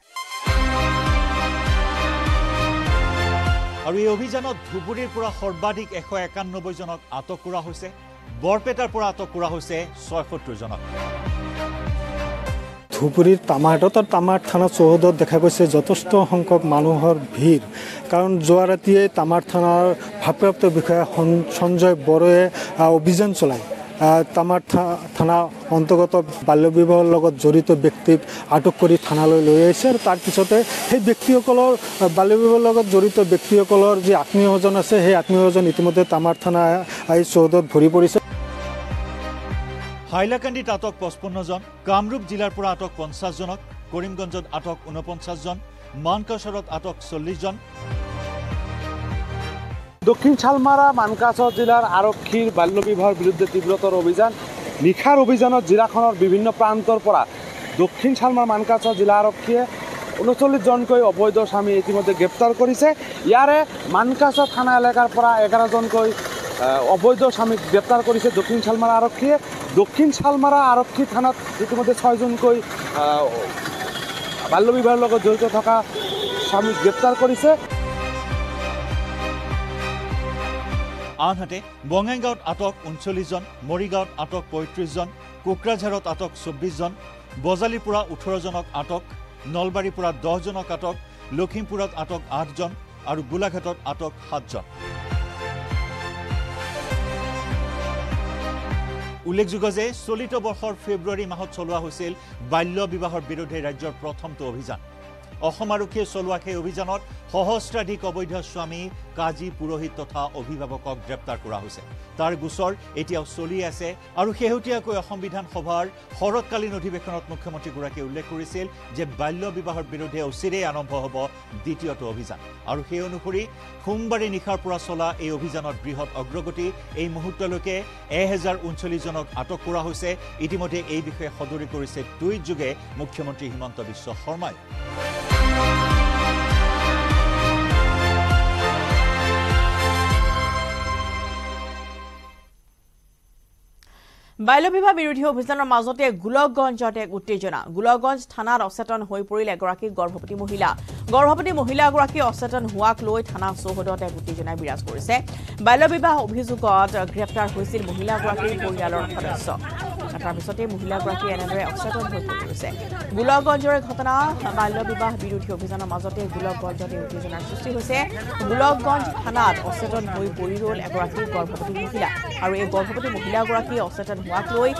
[SPEAKER 2] আৰু এই অভিযানত ধুবুৰীৰ পৰা সৰ্বাধিক এশ একানব্বৈজনক আটক কৰা হৈছে। বৰপেটাৰ পৰা আটক কৰা হৈছে ছয়সত্তৰজনক।
[SPEAKER 13] ধুবুৰীৰ তামাহাটত তামাহাট থানা চৌহদত দেখা গৈছে যথেষ্ট সংখ্যক মানুহৰ ভিৰ। কাৰণ যোৱা ৰাতিয়ে তামাহাট থানাৰ ভাৰপ্ৰাপ্ত বিষয়া সঞ্জয় বড়োৱে অভিযান চলায়। থা- থানা অন্তৰ্গত বাল্য বিবাহৰ লগত জড়িত ব্যক্তিক আটক কৰি থানালৈ লৈ আহিছে আৰু তাৰপিছতে সেই ব্যক্তিসকলৰ বাল্য বিবাহৰ লগত জড়িত ব্যক্তিসকলৰ যি আত্মীয়স্বজন আছে সেই আত্মীয়স্বজন ইতিমধ্যে তামাহাট থানা আহি চৌহদত ভৰি পৰিছে।
[SPEAKER 2] হাইলাকান্দিত আটক পঁচপন্নজন কামৰূপ জিলাৰ পৰা আটক পঞ্চাছজনক কৰিমগঞ্জত আটক ঊনপঞ্চাছজন মানকাছৰত আটক চল্লিছজন
[SPEAKER 14] দক্ষিণ শালমাৰা মানকাছৰ জিলাৰ আৰক্ষীৰ বাল্য বিবাহৰ বিৰুদ্ধে তীব্ৰতৰ অভিযান নিশাৰ অভিযানত জিলাখনৰ বিভিন্ন প্ৰান্তৰ পৰা দক্ষিণ শালমাৰ মানকাছৰ জিলা আৰক্ষীয়ে ঊনচল্লিছজনকৈ অবৈধ স্বামী ইতিমধ্যে গ্ৰেপ্তাৰ কৰিছে। ইয়াৰে মানকাছৰ থানা এলেকাৰ পৰা এঘাৰজনকৈ অবৈধ স্বামীক গ্ৰেপ্তাৰ কৰিছে দক্ষিণ শালমাৰা আৰক্ষীয়ে। দক্ষিণ শালমাৰা আৰক্ষী থানাত ইতিমধ্যে ছয়জনকৈ বাল্য লগত জড়িত থকা স্বামীক গ্ৰেপ্তাৰ কৰিছে।
[SPEAKER 2] আনহাতে বঙাইগাঁৱত আটক ঊনচল্লিছজন মৰিগাঁৱত আটক পঁয়ত্ৰিছজন কোকৰাঝাৰত আটক চৌব্বিছজন বজালিৰ পৰা ওঠৰজনক আটক নলবাৰীৰ পৰা দহজনক আটক লখিমপুৰত আটক আঠজন আৰু গোলাঘাটত আটক সাতজন উল্লেখযোগ্য যে চলিত বৰ্ষৰ ফেব্ৰুৱাৰী মাহত চলোৱা হৈছিল বাল্য বিবাহৰ বিৰুদ্ধে ৰাজ্যৰ প্ৰথমটো অভিযান। অসম আৰক্ষীয়ে চলোৱা সেই অভিযানত সহস্ৰাধিক অবৈধ স্বামী কাজী পুৰোহিত তথা অভিভাৱকক গ্ৰেপ্তাৰ কৰা হৈছে। তাৰ গোচৰ এতিয়াও চলি আছে আৰু শেহতীয়াকৈ অসম বিধানসভাৰ শৰৎকালীন অধিৱেশনত মুখ্যমন্ত্ৰীগৰাকীয়ে উল্লেখ কৰিছিল যে বাল্য বিবাহৰ বিৰুদ্ধে অচিৰেই আৰম্ভ হ'ব দ্বিতীয়টো অভিযান। আৰু সেই অনুসৰি সোমবাৰে নিশাৰ পৰা চলা এই অভিযানত বৃহৎ অগ্ৰগতি এই মুহূৰ্তলৈকে এহেজাৰ ঊনচল্লিছজনক আটক কৰা হৈছে। ইতিমধ্যে এই বিষয়ে সদৰি কৰিছে টুইটযোগে মুখ্যমন্ত্ৰী হিমন্ত বিশ্ব শৰ্মাই।
[SPEAKER 1] বাল্য বিবাহ বিৰোধী অভিযানৰ মাজতে গোলকগঞ্জত এক উত্তেজনা। গোলকগঞ্জ থানাত অচেতন হৈ পৰিল এগৰাকী গৰ্ভৱতী মহিলা। গৰ্ভৱতী মহিলাগৰাকী অচেতন হোৱাক লৈ থানা চৌহদত এক উত্তেজনাই বিৰাজ কৰিছে। বাল্য বিবাহ অভিযোগত গ্ৰেপ্তাৰ হৈছিল মহিলাগৰাকীৰ পৰিয়ালৰ সদস্য। তাৰপিছতে মহিলাগৰাকী এনেদৰে অচেতন হৈ পৰিছে। গোলকগঞ্জৰে ঘটনা বাল্য বিবাহ বিৰোধী অভিযানৰ মাজতে গোলকগঞ্জত এই উত্তেজনাৰ সৃষ্টি হৈছে। গোলকগঞ্জ থানাত অচেতন হৈ পৰি ৰ'ল এগৰাকী গৰ্ভৱতী মহিলা আৰু এই গৰ্ভৱতী মহিলাগৰাকী অচেতন হোৱাক লৈ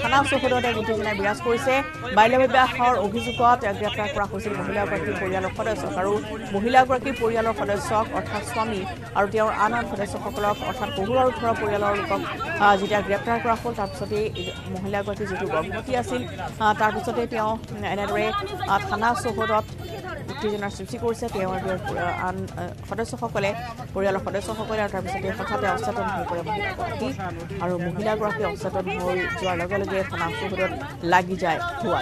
[SPEAKER 1] থানা চৌহদত এক উত্তেজনাই বিৰাজ কৰিছে। বাল্য বিবাহৰ অভিযোগত গ্ৰেপ্তাৰ কৰা হৈছিল মহিলাগৰাকীৰ পৰিয়ালৰ সদস্যক আৰু মহিলাগৰাকীৰ পৰিয়ালৰ সদস্যক অৰ্থাৎ স্বামী আৰু তেওঁৰ আন আন সদস্যসকলক অৰ্থাৎ বহু আৰু ঘৰৰ পৰিয়ালৰ লোকক যেতিয়া গ্ৰেপ্তাৰ কৰা হ'ল তাৰপিছতেই মহিলাগৰাকী যিটো গৰ্ভৱতী আছিল তাৰপিছতে তেওঁ এনেদৰে থানা চৌহদত উত্তেজনাৰ সৃষ্টি কৰিছে। তেওঁ আন সদস্যসকলে পৰিয়ালৰ সদস্যসকলে আৰু তাৰপিছতে হঠাতে অচেতন হৈ পৰে মহিলাগৰাকী আৰু মহিলাগৰাকী অচেতন হৈ যোৱাৰ লগে লগে থানা চৌহদত লাগি যায় ধোৱা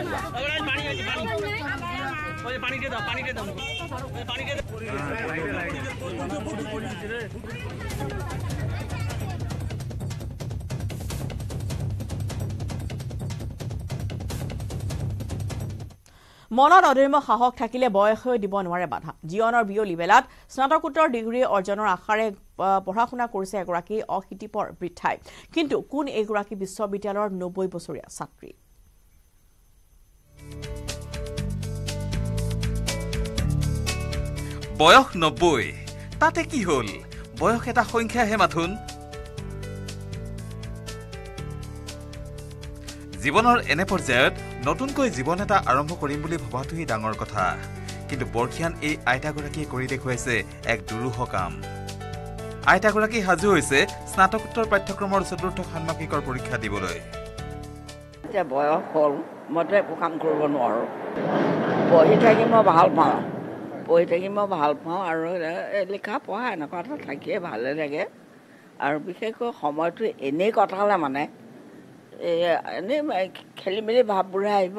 [SPEAKER 1] মনত অদম্য সাহস থাকিলে বয়সেও দিব নোৱাৰে বাধা। জীৱনৰ বিয়লি বেলাত স্নাতকোত্তৰ ডিগ্ৰী অৰ্জনৰ আশাৰে পঢ়া শুনা কৰিছে এগৰাকী অশীতিপৰ বৃদ্ধাই। কিন্তু কোন এইগৰাকী বিশ্ববিদ্যালয়ৰ নব্বৈ বছৰীয়া ছাত্ৰী?
[SPEAKER 15] বয়স নব্বৈ। তাতে কি হ'ল? বয়স এটা সংখ্যাহে মাথোন। জীৱনৰ এনে পৰ্যায়ত নতুনকৈ জীৱন এটা আৰম্ভ কৰিম বুলি ভবাটোহে ডাঙৰ কথা। কিন্তু বৰ্ষিয়ান এই আইতাগৰাকীয়ে কৰি দেখুৱাইছে এক দুৰূহ কাম। আইতাগৰাকী সাজু হৈছে স্নাতকোত্তৰ পাঠ্যক্ৰমৰ চতুৰ্থ ষান্মাসিকৰ পৰীক্ষা দিবলৈ।
[SPEAKER 5] বয়স হ'ল মইতো একো কাম কৰিব নোৱাৰোঁ। পঢ়ি থাকি মই ভাল পাওঁ। পঢ়ি থাকি মই ভাল পাওঁ আৰু লিখা পঢ়া এনেকুৱা এটা থাকিয়ে ভালে লাগে। আৰু বিশেষকৈ সময়টো এনেই কটালে মানে এনেই খেলি মেলি ভাৱবোৰহে আহিব।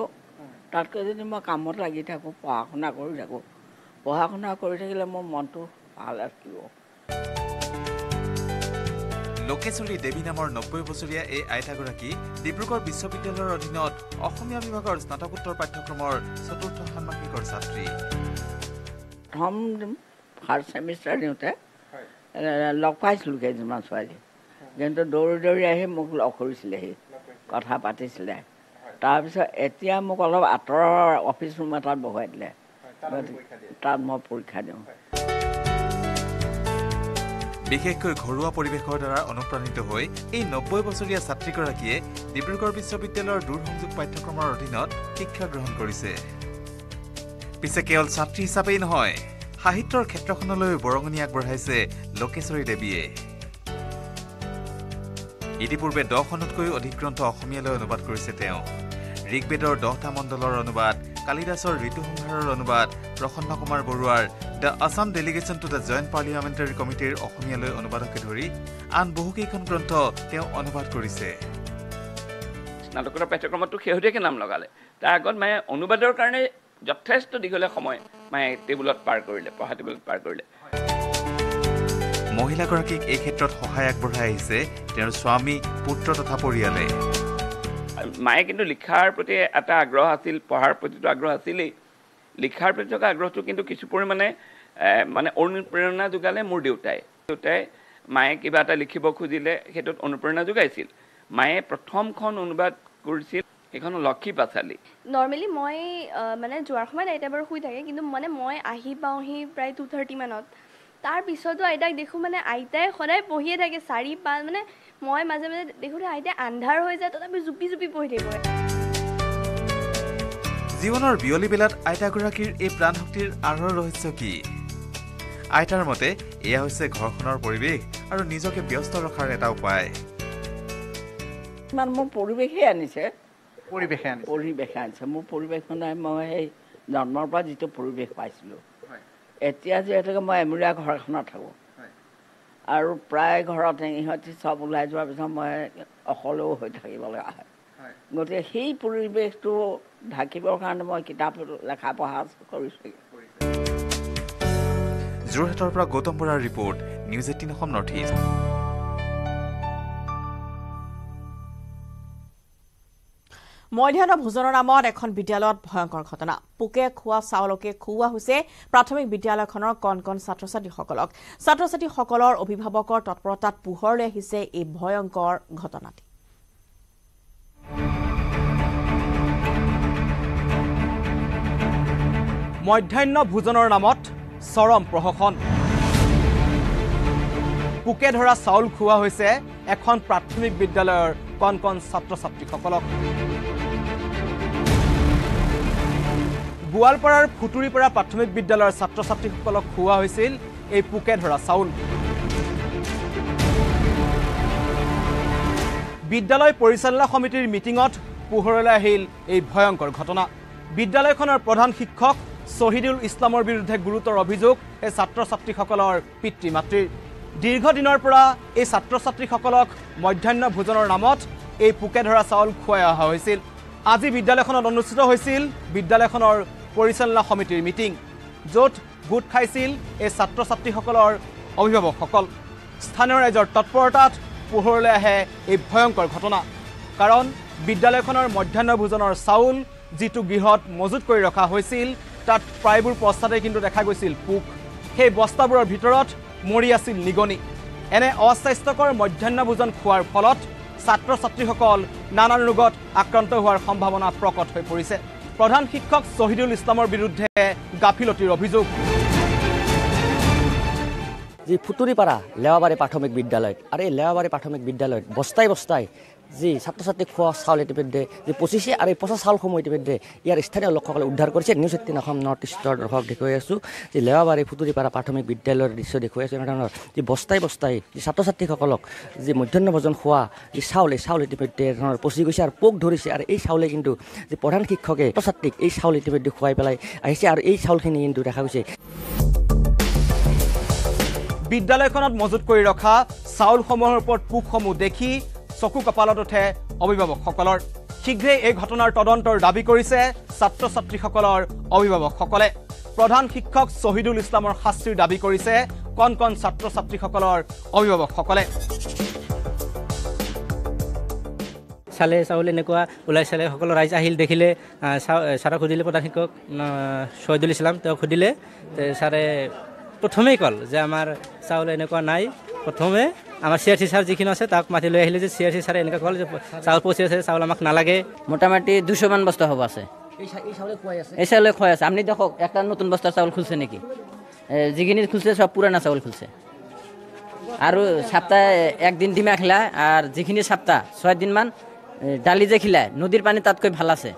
[SPEAKER 5] তাতকৈ যদি মই কামত লাগি থাকোঁ পঢ়া শুনা কৰি থাকোঁ পঢ়া শুনা কৰি থাকিলে মোৰ মনটো ভাল থাকিব
[SPEAKER 15] লোকেশ্বৰী দেৱী নামৰ নব্বৈ বছৰীয়া এই আইতাগৰাকী ডিব্ৰুগড় বিশ্ববিদ্যালয়ৰ অধীনত অসমীয়া বিভাগৰ স্নাতকোত্তৰ পাঠ্যক্ৰমৰ চতুৰ্থ ষান্মাসিকৰ ছাত্ৰী।
[SPEAKER 5] প্ৰথম ফাৰ্ষ্ট ছেমিষ্টাৰ দিওঁতে লগ পাইছিলোঁ কেইজনমান ছোৱালী কিন্তু দৌৰি দৌৰি আহি মোক লগ কৰিছিলেহি কথা পাতিছিলে তাৰপিছত এতিয়া মোক অলপ আঁতৰৰ অফিচ ৰুম এটাত বহুৱাই দিলে তাত মই পৰীক্ষা দিওঁ
[SPEAKER 15] বিশেষকৈ ঘৰুৱা পৰিৱেশৰ দ্বাৰা অনুপ্ৰাণিত হৈ এই নব্বৈ বছৰীয়া ছাত্ৰীগৰাকীয়ে ডিব্ৰুগড় বিশ্ববিদ্যালয়ৰ দূৰসংযোগ পাঠ্যক্ৰমৰ অধীনত শিক্ষা গ্ৰহণ কৰিছে। পিছে কেৱল ছাত্ৰী হিচাপেই নহয় সাহিত্যৰ ক্ষেত্ৰখনলৈ বৰঙণি আগবঢ়াইছে লোকেশ্বৰী দেৱীয়ে। ইতিপূৰ্বে দহখনতকৈও অধিক গ্ৰন্থ অসমীয়ালৈ অনুবাদ কৰিছে তেওঁ। ঋগ্বেদৰ দহটা মণ্ডলৰ অনুবাদ কালিদাসৰ ঋতু সংহাৰৰ অনুবাদ প্ৰসন্ন কুমাৰ বৰুৱাৰ the Assam delegation to the joint parliamentary কমিটিৰ অসমীয়ালৈ অনুবাদকে ধৰি আন বহুকেইখন গ্ৰন্থ তেওঁ অনুবাদ কৰিছে।
[SPEAKER 16] স্নাতকোত্তৰ পাঠ্যক্ৰমতো শেহতীয়াকৈ নাম লগালে। তাৰ আগত মায়ে অনুবাদৰ কাৰণে যথেষ্ট দীঘলীয়া সময় মায়ে টেবুলত পাৰ কৰিলে পঢ়া টেবুলত পাৰ কৰিলে।
[SPEAKER 15] মহিলাগৰাকীক এই ক্ষেত্ৰত সহায় আগবঢ়াই আহিছে তেওঁৰ স্বামী পুত্ৰ তথা পৰিয়ালে।
[SPEAKER 16] মায়ে কিন্তু লিখাৰ প্ৰতি এটা আগ্ৰহ আছিল পঢ়াৰ প্ৰতিটো আগ্ৰহ আছিলেই। লিখাৰ প্ৰতি থকা আগ্ৰহটো কিন্তু কিছু পৰিমাণে মানে অনুপ্ৰেৰণা যোগালে মোৰ দেউতাই। দেউতাই মায়ে কিবা এটা লিখিব খুজিলে সেইটোত অনুপ্ৰেৰণা যোগাইছিল। মায়ে প্ৰথমখন অনুবাদ কৰিছিল সেইখন লক্ষী পাঁচালী
[SPEAKER 17] নৰ্মেলি মই মানে যোৱাৰ সময়ত আইতা বাৰু শুই থাকে কিন্তু মানে মই আহি পাওঁহি প্ৰায় টু থাৰ্টি মানত। তাৰপিছতো আইতাক দেখোঁ মানে আইতাই সদায় পঢ়িয়ে থাকে চাৰি পাঁচ মানে মই মাজে মাজে দেখোঁতে আইতাই আন্ধাৰ হৈ যায় তথাপি জুপি জুপি পঢ়ি থাকিব
[SPEAKER 15] জীৱনৰ বিয়লি বেলাত আইতাগৰাকীৰ এই প্ৰাণশক্তিৰ আঁৰৰ ৰহস্য কি? আইতাৰ মতে এয়া হৈছে ঘৰখনৰ পৰিৱেশ আৰু নিজকে ব্যস্ত ৰখাৰ এটা উপায়।
[SPEAKER 5] ইমান মোৰ পৰিৱেশে আনিছে।
[SPEAKER 18] পৰিৱেশে আনিছে।
[SPEAKER 5] পৰিৱেশে আনিছে। মোৰ পৰিৱেশ মানে মই সেই জন্মৰ পৰা যিটো পৰিৱেশ পাইছিলোঁ। এতিয়া যিহেতুকে মই এমূৰীয়া ঘৰ এখনত থাকোঁ আৰু প্ৰায় ঘৰত ইহঁতি চব ওলাই যোৱাৰ পিছত মই অকলেও হৈ থাকিব লগা হয়। গতিকে সেই পৰিৱেশটো ঢাকিবৰ কাৰণে মই কিতাপ লেখা পঢ়া কৰিছোঁ।
[SPEAKER 15] যোৰহাটৰ পৰা গৌতম বৰাৰ report news eighteen Assam north east.
[SPEAKER 1] মধ্যাহ্ন ভোজনৰ নামত এখন বিদ্যালয়ত ভয়ংকৰ ঘটনা। পোকে খোৱা চাউলকে খুওৱা হৈছে প্ৰাথমিক বিদ্যালয়খনৰ কণ কণ ছাত্ৰ ছাত্ৰীসকলক ছাত্ৰ ছাত্ৰীসকলৰ অভিভাৱকৰ তৎপৰতাত পোহৰলৈ আহিছে এই ভয়ংকৰ ঘটনাটি।
[SPEAKER 19] মধ্যাহ্ন ভোজনৰ নামত চৰম প্ৰশাসন পোকে ধৰা চাউল খুওৱা হৈছে এখন প্ৰাথমিক বিদ্যালয়ৰ কণ কণ ছাত্ৰ ছাত্ৰীসকলক গোৱালপাৰাৰ ফুটুৰিপাৰা প্ৰাথমিক বিদ্যালয়ৰ ছাত্ৰ ছাত্ৰীসকলক খুওৱা হৈছিল এই পোকে ধৰা চাউল। বিদ্যালয় পৰিচালনা সমিতিৰ মিটিঙত পোহৰলৈ আহিল এই ভয়ংকৰ ঘটনা। বিদ্যালয়খনৰ প্ৰধান শিক্ষক শ্বহীদুল ইছলামৰ বিৰুদ্ধে গুৰুতৰ অভিযোগ এই ছাত্ৰ ছাত্ৰীসকলৰ পিতৃ মাতৃৰ দীৰ্ঘদিনৰ পৰা এই ছাত্ৰ ছাত্ৰীসকলক মধ্যাহ্ন ভোজনৰ নামত এই পোকে ধৰা চাউল খুৱাই অহা হৈছিল। আজি বিদ্যালয়খনত অনুষ্ঠিত হৈছিল বিদ্যালয়খনৰ পৰিচালনা সমিতিৰ মিটিং য'ত গোট খাইছিল এই ছাত্ৰ ছাত্ৰীসকলৰ অভিভাৱকসকল। স্থানীয় ৰাইজৰ তৎপৰতাত পোহৰলৈ আহে এই ভয়ংকৰ ঘটনা। কাৰণ বিদ্যালয়খনৰ মধ্যাহ্ন ভোজনৰ চাউল যিটো গৃহত মজুত কৰি ৰখা হৈছিল তাত প্ৰায়বোৰ বস্তাতে কিন্তু দেখা গৈছিল পোক। সেই বস্তাবোৰৰ ভিতৰত মৰি আছিল নিগনি। এনে অস্বাস্থ্যকৰ মধ্যাহ্ন ভোজন খোৱাৰ ফলত ছাত্ৰ ছাত্ৰীসকল নানান ৰোগত আক্ৰান্ত হোৱাৰ সম্ভাৱনা প্ৰকট হৈ পৰিছে। প্ৰধান শিক্ষক শ্বহীদুল ইছলামৰ বিৰুদ্ধে গাফিলতিৰ অভিযোগ।
[SPEAKER 20] যি ফুটুৰিপাৰা লেৱাবাৰী প্ৰাথমিক বিদ্যালয়ত আৰু এই লেৱাবাৰী প্ৰাথমিক বিদ্যালয়ত বস্তাই বস্তাই যি ছাত্ৰ ছাত্ৰীক খোৱা চাউল ইতিমধ্যে যি পঁচিছে আৰু এই পচা চাউলসমূহ ইতিমধ্যে ইয়াৰ স্থানীয় লোকসকলে উদ্ধাৰ কৰিছে। নিউজ এইটিন অসম নৰ্থ ইষ্টৰ দৰ্শক দেখুৱাই আছোঁ যে লেৱাবাৰী ফুটুৰিপাৰা প্ৰাথমিক বিদ্যালয়ৰ দৃশ্য দেখুৱাই আছোঁ। এনেধৰণৰ যি বস্তাই বস্তাই যি ছাত্ৰ ছাত্ৰীসকলক যি মধ্যাহ্ন ভোজন খোৱা যি চাউল এই চাউল ইতিমধ্যে ধৰণৰ পচি গৈছে আৰু পোক ধৰিছে। আৰু এই চাউলে কিন্তু যি প্ৰধান শিক্ষকে ছাত্ৰ ছাত্ৰীক এই চাউল ইতিমধ্যে খুৱাই পেলাই আহিছে আৰু এই চাউলখিনি কিন্তু দেখা গৈছে।
[SPEAKER 19] বিদ্যালয়খনত মজুত কৰি ৰখা চাউলসমূহৰ ওপৰত পোকসমূহ দেখি চকু কপালত উঠে অভিভাৱকসকলৰ। শীঘ্ৰেই এই ঘটনাৰ তদন্তৰ দাবী কৰিছে ছাত্ৰ ছাত্ৰীসকলৰ অভিভাৱকসকলে। প্ৰধান শিক্ষক শ্বহীদুল ইছলামৰ শাস্তিৰ দাবী কৰিছে কণ কণ ছাত্ৰ ছাত্ৰীসকলৰ অভিভাৱকসকলে।
[SPEAKER 21] চালে চাউল এনেকুৱা ওলাই চালে সকলো ৰাইজ আহিল দেখিলে ছাৰক সুধিলে প্ৰধান শিক্ষক শ্বহীদুল ইছলাম তেওঁক সুধিলে ছাৰে প্ৰথমেই ক'ল যে আমাৰ চাউল এনেকুৱা নাই প্ৰথমে আমাৰ চি আৰ চি ছাৰ যিখিনি আছে তাক মাতি লৈ আহিলে যে চি আৰ চি ছাৰে এনেকুৱা ক'ল যে চাউল পচি আছে চাউল আমাক নালাগে।
[SPEAKER 22] মোটামুটি দুশোমান বস্তা হ'ব আছে। এই চাউলে খুৱাই আছে? আপুনি দেখক একটা নতুন বস্তাৰ চাউল খুলছে নেকি? যিখিনি খুলছে সব পুৰানা চাউল খুলছে। আৰু সপ্তাহে একদিন ডিমা খিলায় আৰ যিখিনি সপ্তাহ ছয় দিনমান ডালি যে খিলায় নদীৰ পানী তাতকৈ ভাল আছে।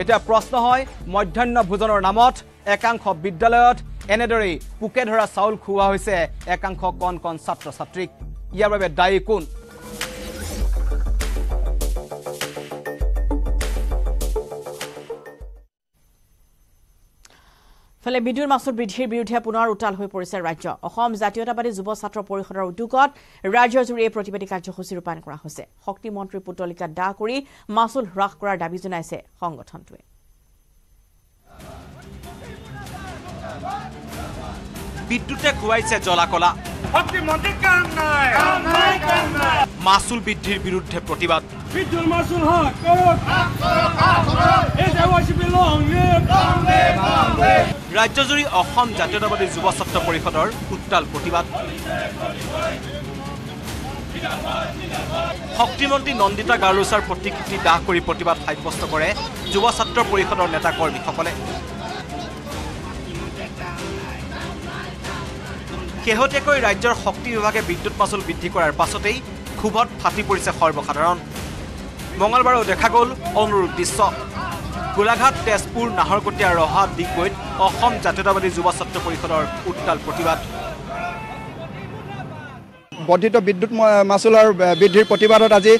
[SPEAKER 19] এতিয়া প্ৰশ্ন হয় মধ্যাহ্ন ভোজনৰ নামত একাংশ বিদ্যালয়ত এনেদৰেই পোকে ধৰা চাউল খুওৱা হৈছে। একাংশ কণ কণ ছাত্ৰ ছাত্ৰীক ইয়াৰ বাবে দায়ী কোন?
[SPEAKER 1] ফালে বিদ্যুৎ মাচুল বৃদ্ধিৰ বিৰুদ্ধে পুনৰ উতাল হৈ পৰিছে ৰাজ্য। অসম জাতীয়তাবাদী যুৱ ছাত্ৰ পৰিষদৰ উদ্যোগত ৰাজ্যজুৰি এই প্ৰতিবাদী কাৰ্যসূচী ৰূপায়ণ কৰা হৈছে। শক্তিমন্ত্ৰী পুতলিকা দাহ কৰি মাচুল হ্ৰাস কৰাৰ দাবী জনাইছে সংগঠনটোৱে।
[SPEAKER 19] বিদ্যুতে খুৱাইছে জ্বলা-কলা। মাচুল বৃদ্ধিৰ বিৰুদ্ধে প্ৰতিবাদ। ৰাজ্যজুৰি অসম জাতীয়তাবাদী যুৱ ছাত্ৰ পৰিষদৰ উত্তাল প্ৰতিবাদ। শক্তিমন্ত্ৰী নন্দিতা গাৰ্লোচাৰ প্ৰতিকৃতি দাহ কৰি প্ৰতিবাদ সাব্যস্ত কৰে যুৱ ছাত্ৰ পৰিষদৰ নেতা কৰ্মীসকলে শেহতীয়াকৈ ৰাজ্যৰ শক্তি বিভাগে বিদ্যুৎ মাচুল বৃদ্ধি কৰাৰ পাছতেই ক্ষোভত ফাটি পৰিছে সৰ্বসাধাৰণ। মঙলবাৰেও দেখা গ'ল অনুৰূপ দৃশ্য গোলাঘাট তেজপুৰ নাহৰকটীয়া ৰহা ডিগবৈত অসম জাতীয়তাবাদী যুৱ ছাত্ৰ পৰিষদৰ উত্তাল প্ৰতিবাদ।
[SPEAKER 23] বৰ্ধিত বিদ্যুৎ মাচুলৰ বৃদ্ধিৰ প্ৰতিবাদত আজি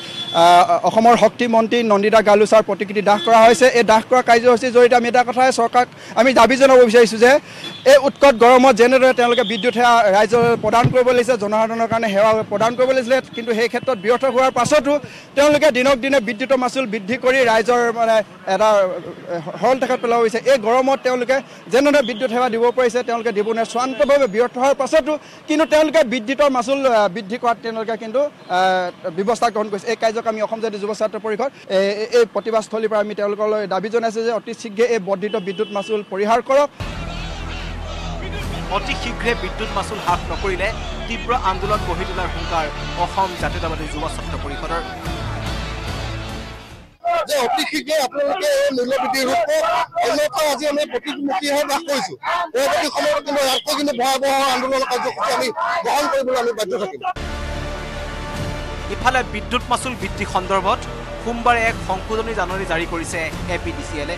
[SPEAKER 23] অসমৰ শক্তিমন্ত্ৰী নন্দিতা গালুচাৰ প্ৰতিকৃতি দাহ কৰা হৈছে। এই দাহ কৰা কাৰ্যসূচীৰ জৰিয়তে আমি এটা কথাই চৰকাৰক আমি দাবী জনাব বিচাৰিছোঁ যে এই উৎকট গৰমত যেনেদৰে তেওঁলোকে বিদ্যুৎ সেৱা ৰাইজৰ প্ৰদান কৰিব লাগিছে জনসাধাৰণৰ কাৰণে সেৱা প্ৰদান কৰিব লাগিছিলে কিন্তু সেই ক্ষেত্ৰত ব্যৰ্থ হোৱাৰ পাছতো তেওঁলোকে দিনক দিনে বিদ্যুতৰ মাচুল বৃদ্ধি কৰি ৰাইজৰ মানে এটা সৰল তেখেত পেলাব বিচাৰে এই গৰমত তেওঁলোকে যেনেদৰে বিদ্যুৎ সেৱা দিব পাৰিছে তেওঁলোকে দিব নোৱাৰে চূড়ান্তভাৱে ব্যৰ্থ হোৱাৰ পাছতো কিন্তু তেওঁলোকে বিদ্যুতৰ মাচুল বৃদ্ধি কৰাত তেওঁলোকে কিন্তু ব্যৱস্থা গ্ৰহণ কৰিছে। এই কাৰ্যক আমি অসম জাতীয় যুৱ ছাত্ৰ পৰিষদ এই প্ৰতিবাদস্থলীৰ পৰা আমি তেওঁলোকলৈ দাবী জনাইছোঁ যে অতি শীঘ্ৰে এই বৰ্ধিত বিদ্যুৎ মাচুল পৰিহাৰ কৰক।
[SPEAKER 19] অতি শীঘ্ৰে বিদ্যুৎ মাচুল হ্ৰাস নকৰিলে তীব্ৰ আন্দোলন গঢ়ি তোলাৰ হুংকাৰ অসম জাতীয়তাবাদী যুৱ ছাত্ৰ পৰিষদৰ
[SPEAKER 24] যে অতি শীঘ্ৰে আপোনালোকে এই মূল্য বৃদ্ধি ৰোধ অন্যথা আজি আমি প্ৰতিমুখীহে বাস কৰিছোঁ। পৰৱৰ্তী সময়ত কিন্তু ইয়াতকৈ কিন্তু ভয়াৱহ আন্দোলন কাৰ্যসূচী আমি গ্ৰহণ কৰিবলৈ আমি বাধ্য থাকিম।
[SPEAKER 19] ইফালে বিদ্যুৎ মাচুল বৃদ্ধি সন্দৰ্ভত সোমবাৰে এক সংশোধনী জাননী জাৰি কৰিছে এ পি ডি চি এলে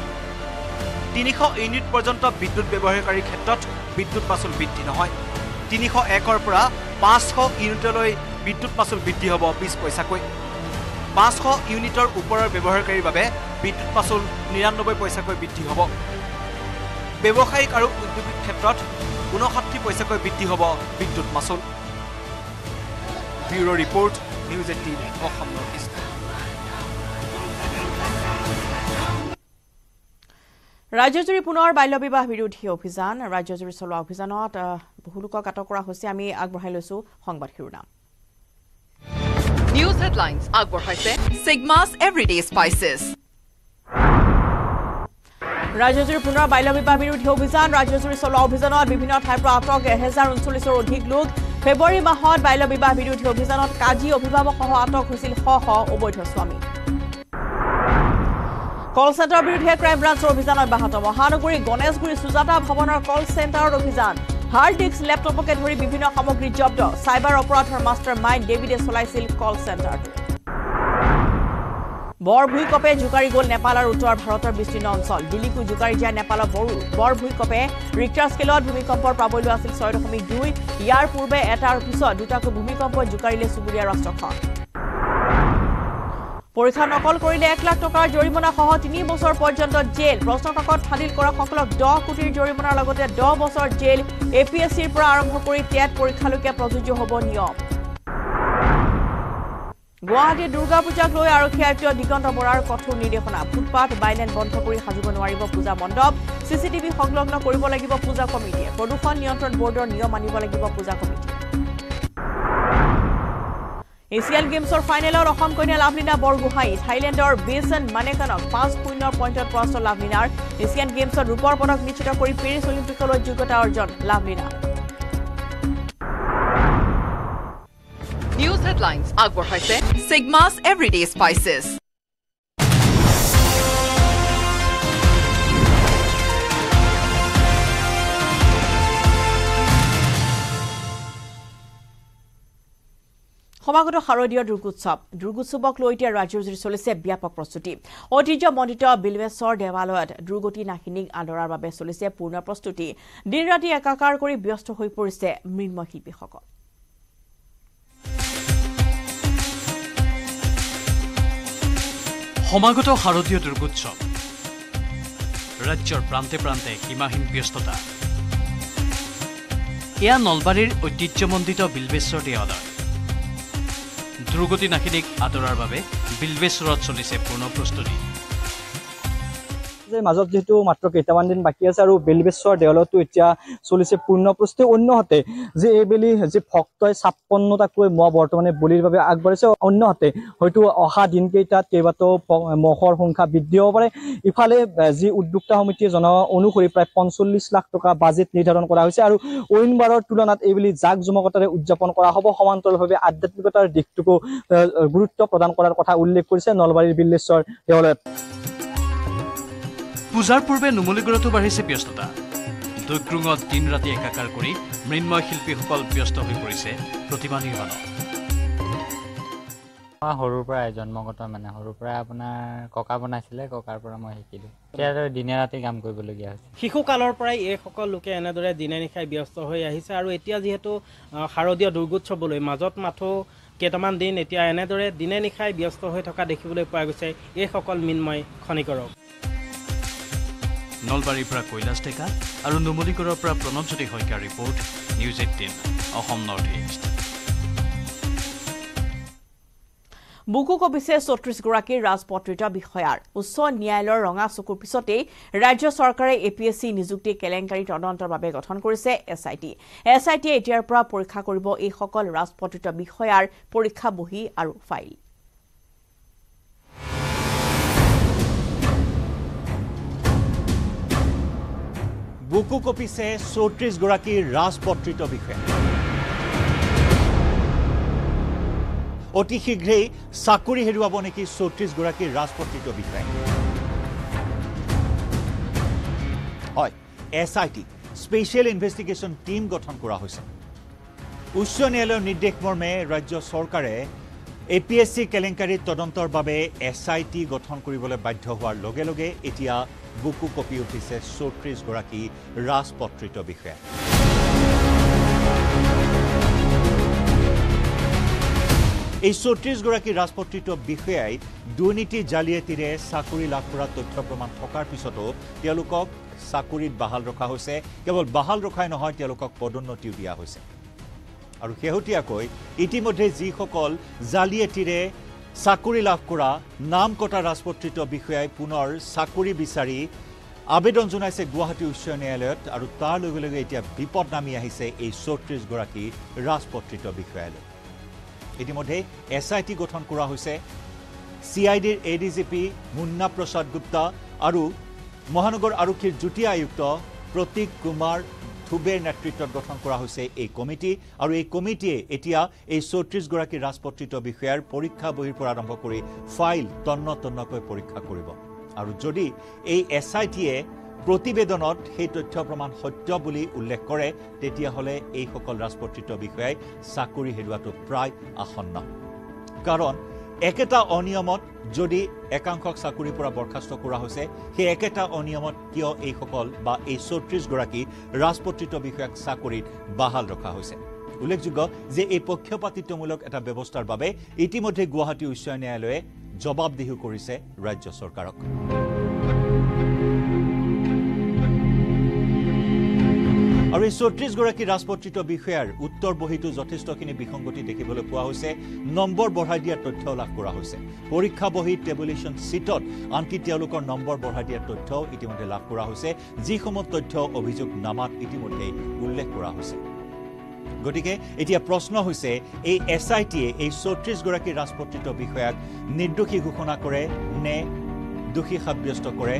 [SPEAKER 19] তিনিশ ইউনিট পৰ্যন্ত বিদ্যুৎ ব্যৱহাৰকাৰীৰ ক্ষেত্ৰত বিদ্যুৎ মাচুল বৃদ্ধি নহয়। তিনিশ একৰ পৰা পাঁচশ ইউনিটলৈ বিদ্যুৎ মাচুল বৃদ্ধি হ'ব বিছ পইচাকৈ। পাঁচশ ইউনিটৰ ওপৰৰ ব্যৱহাৰকাৰীৰ বাবে বিদ্যুৎ মাচুল নিৰান্নব্বৈ পইচাকৈ বৃদ্ধি হ'ব। ব্যৱসায়িক আৰু উদ্যোগিক ক্ষেত্ৰত ঊনষাঠি পইচাকৈ বৃদ্ধি হ'ব বিদ্যুৎ মাচুল bureau' report news eighteen Assam north east
[SPEAKER 1] ৰাজ্যজুৰি পুনৰ বাল্য বিবাহ বিৰোধী অভিযান। ৰাজ্যজুৰি চলোৱা অভিযানত বহু লোকক আটক কৰা হৈছে। আমি আগবঢ়াই লৈছো সংবাদ শিৰোনাম।
[SPEAKER 25] হেডলাইন্স আগবঢ়াইছে ছিগমাছ এভৰিডে স্পাইচেছ
[SPEAKER 1] ৰাজ্যজুৰি পুনৰ বাল্য বিবাহ বিৰোধী অভিযান ৰাজ্যজুৰি চলোৱা অভিযানত বিভিন্ন ঠাইৰ পৰা আটক এহেজাৰ ঊনচল্লিছৰ অধিক লোক ফেব্ৰুৱাৰী মাহত বাল্য বিবাহ বিৰোধী অভিযানত কাজি অভিভাৱকসহ আটক হৈছিল শ শ অবৈধ স্বামী কল চেণ্টাৰৰ বিৰুদ্ধে ক্ৰাইম ব্ৰাঞ্চৰ অভিযান অব্যাহত মহানগৰী গণেশগুৰি সুজাতা ভৱনৰ কল চেণ্টাৰত অভিযান হাৰ্ড ডিস্ক লেপটপকে ধৰি বিভিন্ন সামগ্ৰী জব্দ। চাইবাৰ অপৰাধৰ মাষ্টাৰ মাইণ্ড ডেভিডে চলাইছিল কল চেণ্টাৰটো। বৰ ভূঁইকপে জোকাৰি গ'ল নেপাল আৰু উত্তৰ ভাৰতৰ বিস্তীৰ্ণ অঞ্চল। দিল্লীকো জোকাৰি দিয়া নেপালৰ বড়ো বৰ ভূঁইকপে ৰিক্টাৰ স্কেলত ভূমিকম্পৰ প্ৰাবল্য আছিল ছয় দশমিক দুই। ইয়াৰ পূৰ্বে এটাৰ পিছত দুটাকৈ ভূমিকম্পই জোকাৰিলে চুবুৰীয়া ৰাষ্ট্ৰখন। পৰীক্ষা নকল কৰিলে এক লাখ টকাৰ জৰিমনাসহ তিনি বছৰ পৰ্যন্ত জেল। প্ৰশ্নকাকত ফাদিল কৰাসকলক দহ কোটিৰ জৰিমনাৰ লগতে দহ বছৰ জেল এ পি এছ চিৰ পৰা আৰম্ভ কৰি টেট পৰীক্ষালৈকে প্ৰযোজ্য হ'ব নিয়ম। গুৱাহাটীত দুৰ্গা পূজাক লৈ আৰক্ষী আয়ুক্ত দিগন্ত বৰাৰ কঠোৰ নিৰ্দেশনা। ফুটপাথ বাইলেন বন্ধ কৰি সাজিব নোৱাৰিব পূজা মণ্ডপ। চি চি টিভি সংলগ্ন কৰিব লাগিব পূজা কমিটিয়ে। প্ৰদূষণ নিয়ন্ত্ৰণ বৰ্ডৰ নিয়ম মানিব লাগিব পূজা কমিটিয়ে। এছিয়ান গেমছৰ ফাইনেলত অসম কন্যা লাভলীনা বৰগোহাঁই থাইলেণ্ডৰ বেচন মানেকানক পাঁচ শূন্যৰ পইণ্টত পৰাস্ত লাভলীনাৰ। এছিয়ান গেমছত ৰূপৰ পদক নিশ্চিত কৰি পেৰিছ অলিম্পিকলৈ যোগ্যতা অৰ্জন লাভলীনাৰ
[SPEAKER 25] নিউজ আগবঢ়াইছে
[SPEAKER 1] সমাগত শাৰদীয় দুৰ্গোৎসৱ। দুৰ্গোৎসৱক লৈ এতিয়া ৰাজ্যজুৰি চলিছে ব্যাপক প্ৰস্তুতি। ঐতিহ্যমণ্ডিত বিল্বেশ্বৰ দেৱালয়ত দুৰ্গতি নাশিনীক আদৰাৰ বাবে চলিছে পূৰ্ণ প্ৰস্তুতি। দিন ৰাতি একাকাৰ কৰি ব্যস্ত হৈ পৰিছে মৃন্ময় শিল্পীসকল।
[SPEAKER 8] সমাগত শাৰদীয় দুৰ্গোৎসৱ। ৰাজ্যৰ প্ৰান্তে প্ৰান্তে সীমাহীন ব্যস্ততা। এয়া নলবাৰীৰ ঐতিহ্যমণ্ডিত বিল্বেশ্বৰ দেৱালয়। দ্ৰুগতি নাশিনীক আদৰাৰ বাবে বিল্বেশ্বৰত চলিছে পূৰ্ণ প্ৰস্তুতি
[SPEAKER 26] যে মাজত যিহেতু মাত্ৰ কেইটামান দিন বাকী আছে আৰু বেলিবেশ্বৰ দেৱালয়তো এতিয়া চলিছে পূৰ্ণ প্ৰস্তুতি অন্যহাতে যে এইবেলি যি ভক্তই ছাপন্নটাকৈ মহ বৰ্তমানে বলিৰ বাবে আগবাঢ়িছে অন্যহাতে হয়তো অহা দিনকেইটাত কেইবাটাও মহৰ সংখ্যা বৃদ্ধি হ'ব পাৰে। ইফালে যি উদ্যোক্তা সমিতিয়ে জনোৱা অনুসৰি প্ৰায় পঞ্চল্লিছ লাখ টকা বাজেট নিৰ্ধাৰণ কৰা হৈছে আৰু অইন বাৰৰ তুলনাত এইবেলি জাক জমকতাৰে উদযাপন কৰা হ'ব। সমান্তৰালভাৱে আধ্যাত্মিকতাৰ দিশটোকো গুৰুত্ব প্ৰদান কৰাৰ কথা উল্লেখ কৰিছে নলবাৰীৰ বিল্লেশ্বৰ দেৱালয়ত।
[SPEAKER 8] পূজাৰ পূৰ্বে নুমলীগড়তো বাঢ়িছে ব্যস্ততা। দৈগ্ৰুঙত দিন ৰাতি একাকাৰ কৰি মৃন্ময় শিল্পীসকল ব্যস্ত হৈ পৰিছে প্ৰতিমা নিৰ্মাণত।
[SPEAKER 27] মই সৰুৰ পৰাই জন্মগত মানে সৰুৰ পৰাই আপোনাৰ ককা বনাইছিলে ককাৰ পৰা মই শিকিলোঁ। এতিয়া আৰু দিনে ৰাতি কাম কৰিবলগীয়া হৈছে।
[SPEAKER 28] শিশুকালৰ পৰাই এইসকল লোকে এনেদৰে দিনে নিশাই ব্যস্ত হৈ আহিছে আৰু এতিয়া যিহেতু শাৰদীয় দুৰ্গোৎসৱলৈ মাজত মাথো কেইটামান দিন এতিয়া এনেদৰে দিনে নিশাই ব্যস্ত হৈ থকা দেখিবলৈ পোৱা গৈছে। এইসকল মৃন্ময় খনিকৰক।
[SPEAKER 8] নলবাৰীৰ পৰা কৈলাশ ডেকা আৰু নুমলীগড়ৰ পৰা প্ৰণৱজ্যোতি শইকীয়াৰ report news eighteen Assam north east.
[SPEAKER 1] বুকু কবিছে চৌত্ৰিশগৰাকী ৰাজপত্ৰিত বিষয়াৰ উচ্চ ন্যায়ালয়ৰ ৰঙা চকুৰ পিছতেই ৰাজ্য চৰকাৰে এ পি এছ চি নিযুক্তি কেলেংকাৰী তদন্তৰ বাবে গঠন কৰিছে S I T. S I টিয়ে এতিয়াৰ পৰা পৰীক্ষা কৰিব এইসকল ৰাজপত্ৰিত বিষয়াৰ পৰীক্ষা বহী আৰু ফাইল।
[SPEAKER 2] বুকু কপিছে চৌত্ৰিশগৰাকী ৰাজপত্ৰিত বিষয়া। অতি শীঘ্ৰেই চাকৰি হেৰুৱাব নেকি চৌত্ৰিশগৰাকী ৰাজপত্ৰিত বিষয়া হয় S I T special investigation team গঠন কৰা হৈছে। উচ্চ ন্যায়ালয়ৰ নিৰ্দেশ মৰ্মে ৰাজ্য চৰকাৰে এ পি এছ চি কেলেংকাৰীৰ তদন্তৰ বাবে এছ আই টি গঠন কৰিবলৈ বাধ্য হোৱাৰ লগে লগে এতিয়া বুকু কপি উঠিছে চৌত্ৰিশগৰাকী ৰাজপত্ৰিত বিষয়া। এই চৌত্ৰিশগৰাকী ৰাজপত্ৰিত বিষয়াই দুৰ্নীতি জালিয়াতিৰে চাকৰি লাভ কৰা তথ্য প্ৰমাণ থকাৰ পিছতো তেওঁলোকক চাকৰিত বাহাল ৰখা হৈছে। কেৱল বাহাল ৰখাই নহয় তেওঁলোকক পদোন্নতিও দিয়া হৈছে। আৰু শেহতীয়াকৈ ইতিমধ্যে যিসকল জালিয়াতিৰে চাকৰি লাভ কৰা নাম কটা ৰাজপত্ৰিত বিষয়াই পুনৰ চাকৰি বিচাৰি আবেদন জনাইছে গুৱাহাটী উচ্চ ন্যায়ালয়ত আৰু তাৰ লগে লগে এতিয়া বিপদ নামি আহিছে এই চৌত্ৰিশগৰাকী ৰাজপত্ৰিত বিষয়ালৈ। ইতিমধ্যে এছ আই টি গঠন কৰা হৈছে। চি আই ডিৰ A D G P Munna Prasad Gupta আৰু মহানগৰ আৰক্ষীৰ যুটীয়া আয়ুক্ত প্ৰতীক কুমাৰ ধুবেৰ নেতৃত্বত গঠন কৰা হৈছে এই কমিটি আৰু এই কমিটিয়ে এতিয়া এই চৌত্ৰিশগৰাকী ৰাজপত্ৰিত বিষয়াৰ পৰীক্ষা বহীৰ পৰা আৰম্ভ কৰি ফাইল তন্ন তন্নকৈ পৰীক্ষা কৰিব। আৰু যদি এই এছ আই টিয়ে প্ৰতিবেদনত সেই তথ্য প্ৰমাণ সত্য বুলি উল্লেখ কৰে তেতিয়াহ'লে এইসকল ৰাজপত্ৰিত বিষয়াই চাকৰি হেৰুৱাটো প্ৰায় আসন্ন। কাৰণ একেটা অনিয়মত যদি একাংশক চাকৰিৰ পৰা বৰ্খাস্ত কৰা হৈছে সেই একেটা অনিয়মত কিয় এইসকল বা এই চৌত্ৰিশগৰাকী ৰাজপত্ৰিত বিষয়াক চাকৰিত বাহাল ৰখা হৈছে? উল্লেখযোগ্য যে এই পক্ষপাতিত্বমূলক এটা ব্যৱস্থাৰ বাবে ইতিমধ্যে গুৱাহাটী উচ্চ ন্যায়ালয়ে জবাবদিহি কৰিছে ৰাজ্য চৰকাৰক। আৰু এই চৌত্ৰিশগৰাকী ৰাজপত্ৰিত বিষয়াৰ উত্তৰ বহীতো যথেষ্টখিনি বিসংগতি দেখিবলৈ পোৱা হৈছে। নম্বৰ বঢ়াই দিয়াৰ তথ্য লাভ কৰা হৈছে। পৰীক্ষা বহী টেবুলেশ্যন ছিটত আনকি তেওঁলোকৰ নম্বৰ বঢ়াই দিয়াৰ তথ্যও ইতিমধ্যে লাভ কৰা হৈছে। যিসমূহ তথ্য অভিযোগ নামাত ইতিমধ্যে উল্লেখ কৰা হৈছে। গতিকে এতিয়া প্ৰশ্ন হৈছে এই এছ আই টিয়ে এই চৌত্ৰিশগৰাকী ৰাজপত্ৰিত বিষয়াক নিৰ্দোষী ঘোষণা কৰে নে দোষী সাব্যস্ত কৰে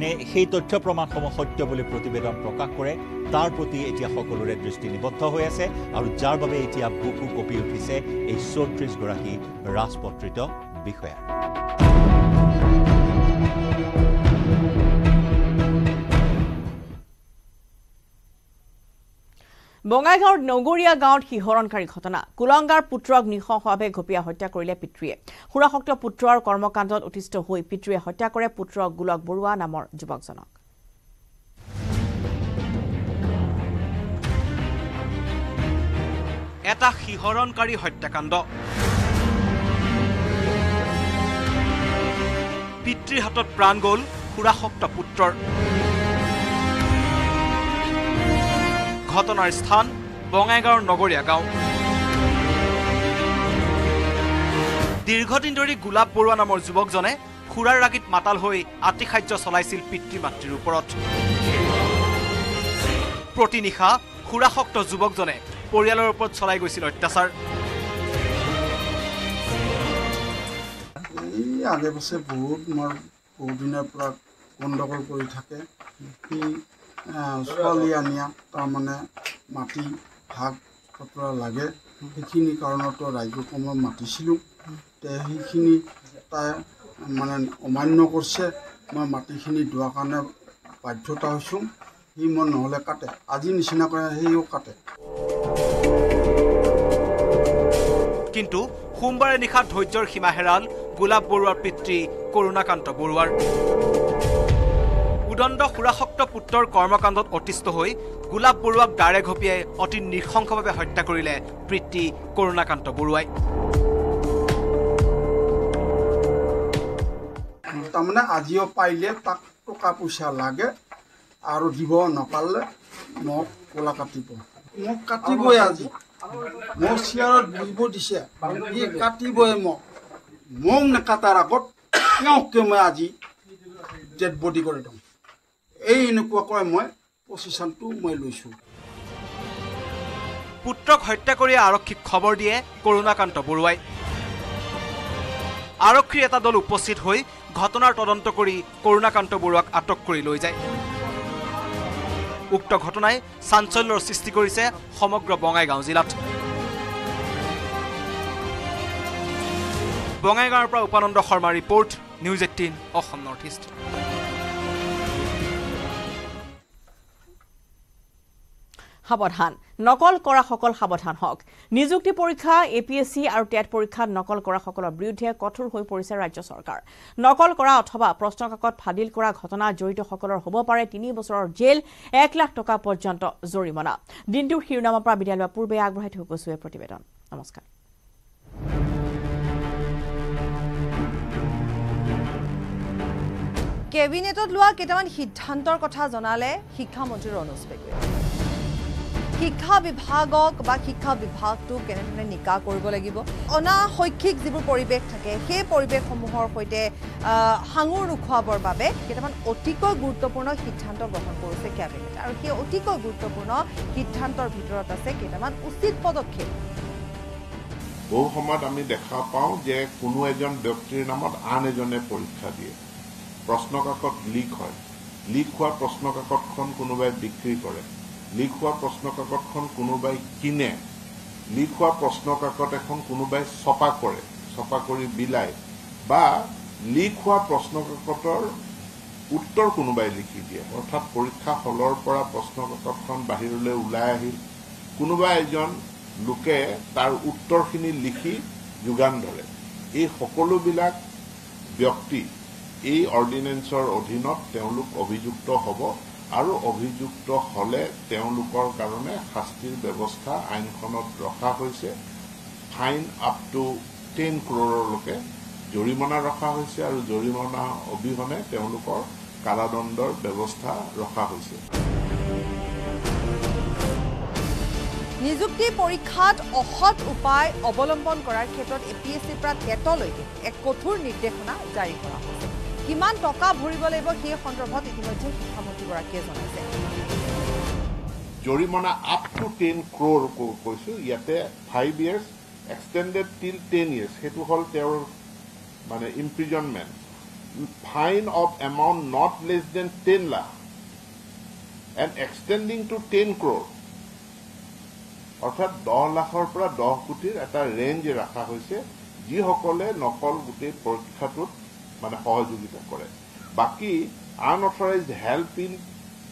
[SPEAKER 2] নে সেই তথ্য প্ৰমাণসমূহ সত্য বুলি প্ৰতিবেদন প্ৰকাশ কৰে তাৰ প্ৰতি এতিয়া সকলোৰে দৃষ্টি নিবদ্ধ হৈ আছে আৰু যাৰ বাবে এতিয়া বুকু কপি উঠিছে এই চৌত্ৰিশগৰাকী ৰাজপত্ৰিত বিষয়া।
[SPEAKER 1] বঙাইগাঁৱৰ নগৰীয়া গাঁৱত শিহৰণকাৰী ঘটনা। কুলংগাৰ পুত্ৰক নৃশংসভাৱে ঘপিয়াই হত্যা কৰিলে পিতৃয়ে। সুৰাসক্ত পুত্ৰৰ কৰ্মকাণ্ডত অতিষ্ঠ হৈ পিতৃয়ে হত্যা কৰে পুত্ৰ গোলক বৰুৱা নামৰ যুৱকজনক।
[SPEAKER 19] এটা শিহৰণকাৰী হত্যাকাণ্ড। পিতৃৰ হাতত প্ৰাণ গ'ল সুৰাসক্ত পুত্ৰৰ। ঘটনাৰ স্থান বঙাইগাঁৱৰ নগৰীয়া গাঁও। দীৰ্ঘদিন ধৰি গোলাপ বৰুৱা নামৰ যুৱকজনে সুৰাৰ ৰাগীত মাতাল হৈ আতিশায্য চলাইছিল পিতৃ মাতৃৰ ওপৰত। প্ৰতি নিশা সুৰাসক্ত যুৱকজনে পৰিয়ালৰ ওপৰত চলাই গৈছিল অত্যাচাৰ।
[SPEAKER 29] এই আগে পাছে বহুত মোৰ বহুত দিনৰ পৰা গণ্ডগোল কৰি থাকে। ছোৱালী আনিয়া তাৰমানে মাটি ভাগ পত্ৰ লাগে। সেইখিনি কাৰণতো ৰাইজক মই মাতিছিলোঁ। তে সেইখিনি তাই মানে অমান্য কৰিছে। মই মাটিখিনি দিয়াৰ কাৰণে বাধ্যতা হৈছোঁ। সি মই নহ'লে কাটে। আজি নিচিনাকৈ সিও কাটে।
[SPEAKER 19] কিন্তু সোমবাৰে নিশা ধৈৰ্যৰ সীমা হেৰাল গোলাপ বৰুৱাৰ পিতৃ কৰুণাকান্ত বৰুৱাৰ। উদণ্ড সুৰাসক্ত পুত্ৰৰ কৰ্মকাণ্ডত অতিষ্ঠ হৈ গোলাপ বৰুৱাক দাৰে ঘপিয়াই অতি নৃশংসভাৱে হত্যা কৰিলে পিতৃ কৰুণাকান্ত বৰুৱাই।
[SPEAKER 29] তাৰমানে আজিও পাৰিলে তাক টকা পইচা লাগে আৰু দিব নাপালে মোক কলা কাটিব। মোক কাটিবই আজি। মোক চিয়াৰত বহিব দিছে। সি কাটিবই মোক। মোক নেকাটাৰ আগত তেওঁকে মই আজি ডেড বডি কৰি দিওঁ। এই এনেকুৱাকৈ মই পজিশ্যনটো মই লৈছোঁ।
[SPEAKER 19] পুত্ৰক হত্যা কৰি আৰক্ষীক খবৰ দিয়ে কৰুণাকান্ত বৰুৱাই। আৰক্ষীৰ এটা দল উপস্থিত হৈ ঘটনাৰ তদন্ত কৰি কৰুণাকান্ত বৰুৱাক আটক কৰি লৈ যায়। উক্ত ঘটনাই চাঞ্চল্যৰ সৃষ্টি কৰিছে সমগ্ৰ বঙাইগাঁও জিলাত। বঙাইগাঁৱৰ পৰা উপানন্দ শৰ্মাৰ report news eighteen Assam north east.
[SPEAKER 1] সাৱধান। নকল কৰাসকল সাৱধান হওক। নিযুক্তি পৰীক্ষা এ পি এছ চি আৰু টেট পৰীক্ষাত নকল কৰাসকলৰ বিৰুদ্ধে কঠোৰ হৈ পৰিছে ৰাজ্য চৰকাৰ। নকল কৰা অথবা প্ৰশ্নকাকত ফাদিল কৰা ঘটনাত জড়িতসকলৰ হ'ব পাৰে তিনি বছৰৰ জেল এক লাখ টকা পৰ্যন্ত জৰিমনা। দিনটোৰ শিৰোনামৰ পৰা বিদায় লোৱাৰ পূৰ্বে আগবঢ়াই থৈ গৈছো এই প্ৰতিবেদন। নমস্কাৰ।
[SPEAKER 30] কেবিনেটত লোৱা কেইটামান সিদ্ধান্তৰ কথা জনালে শিক্ষামন্ত্ৰী ৰণোজ পেগুৱে। শিক্ষা বিভাগক বা শিক্ষা বিভাগটো কেনেধৰণে নিকা কৰিব লাগিব? অনা শৈক্ষিক যিবোৰ পৰিৱেশ থাকে সেই পৰিৱেশসমূহৰ সৈতে সাঙুৰ নোখোৱাবৰ বাবে কেইটামান অতিকৈ গুৰুত্বপূৰ্ণ সিদ্ধান্ত গ্ৰহণ কৰিছে কেবিনেট। আৰু সেই অতিকৈ গুৰুত্বপূৰ্ণ সিদ্ধান্তৰ ভিতৰত আছে কেইটামান উচিত পদক্ষেপ।
[SPEAKER 31] বহু সময়ত আমি দেখা পাওঁ যে কোনো এজন ব্যক্তিৰ নামত আন এজনে পৰীক্ষা দিয়ে। প্ৰশ্নকাকত লিক হয়। লিক হোৱা প্ৰশ্নকাকতখন কোনোবাই বিক্ৰী কৰে। লিক হোৱা প্ৰশ্নকাকতখন কোনোবাই কিনে লিক হোৱা প্ৰশ্নকাকত এখন কোনোবাই ছপা কৰে ছপা কৰি বিলায় বা লিক হোৱা প্ৰশ্নকাকতৰ উত্তৰ কোনোবাই লিখি দিয়ে অৰ্থাৎ পৰীক্ষা হলৰ পৰা প্ৰশ্নকাকতখন বাহিৰলৈ ওলাই আহিল কোনোবা এজন লোকে তাৰ উত্তৰখিনি লিখি যোগান ধৰে। এই সকলোবিলাক ব্যক্তি এই অৰ্ডিনেন্সৰ অধীনত তেওঁলোক অভিযুক্ত হ'ব আৰু অভিযুক্ত হলে তেওঁলোকৰ কাৰণে শাস্তিৰ ব্যৱস্থা আইনখনত ৰখা হৈছে। ফাইন আপ টু টেন ক্ৰৰলৈকে জৰিমনা ৰখা হৈছে আৰু জৰিমনা অবিহনে তেওঁলোকৰ কাৰাদণ্ডৰ ব্যৱস্থা ৰখা হৈছে।
[SPEAKER 30] নিযুক্তি পৰীক্ষাত অসৎ উপায় অৱলম্বন কৰাৰ ক্ষেত্ৰত এ পি এছ চিৰ পৰা টেটলৈকে এক কঠোৰ নিৰ্দেশনা জাৰি কৰা হৈছে। কিমান টকা ভৰিব লাগিব সেই সন্দৰ্ভত ইতিমধ্যে শিক্ষামন্ত্ৰীগৰাকীয়ে জনাইছে
[SPEAKER 31] জৰিমনা আপ টু টেন ক্ৰ'ৰ কৈছো। ইয়াতে five years extended till ten years সেইটো হ'ল তেওঁৰ মানে imprisonment fine of amount not less than ten lakh and extending to ten crore অৰ্থাৎ দহ লাখৰ পৰা দহ কোটিৰ এটা ৰেঞ্জ ৰখা হৈছে যিসকলে নকল গোটেই পৰীক্ষাটোত মানে সহযোগিতা কৰে। বাকী unauthorised help in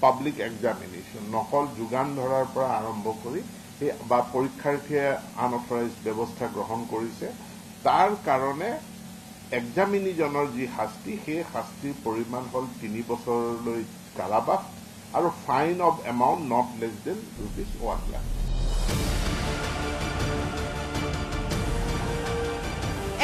[SPEAKER 31] public examination নকল যোগান ধৰাৰ পৰা আৰম্ভ কৰি বা পৰীক্ষাৰ্থীয়ে আনঅথৰাইজ ব্যৱস্থা গ্ৰহণ কৰিছে। তাৰ কাৰণে এক্সামিনিজনৰ যি শাস্তি সেই শাস্তিৰ পৰিমাণ হ'ল তিনি বছৰলৈ কাৰাবাস আৰু fine of amount not less than rupees one lakh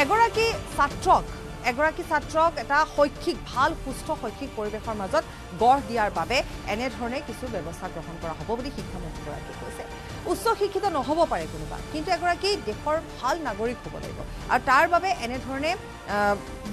[SPEAKER 30] এগৰাকী ছাত্ৰক এগৰাকী ছাত্ৰক এটা শৈক্ষিক ভাল সুস্থ শৈক্ষিক পৰিৱেশৰ মাজত গঢ় দিয়াৰ বাবে এনেধৰণে কিছু ব্যৱস্থা গ্ৰহণ কৰা হ'ব বুলি শিক্ষামন্ত্ৰীগৰাকীয়ে কৈছে। উচ্চ শিক্ষিত নহ'ব পাৰে কোনোবা কিন্তু এগৰাকী দেশৰ ভাল নাগৰিক হ'ব লাগিব। আৰু তাৰ বাবে এনেধৰণে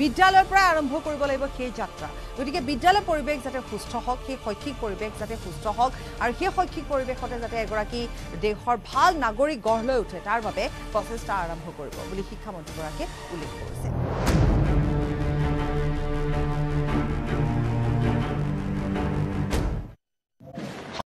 [SPEAKER 30] বিদ্যালয়ৰ পৰাই আৰম্ভ কৰিব লাগিব সেই যাত্ৰা। গতিকে বিদ্যালয় পৰিৱেশ যাতে সুস্থ হওক সেই শৈক্ষিক পৰিৱেশ যাতে সুস্থ হওক আৰু সেই শৈক্ষিক পৰিৱেশতে যাতে এগৰাকী দেশৰ ভাল নাগৰিক গঢ় লৈ উঠে তাৰ বাবে প্ৰচেষ্টা আৰম্ভ কৰিব বুলি শিক্ষামন্ত্ৰীগৰাকীয়ে উল্লেখ কৰিছে।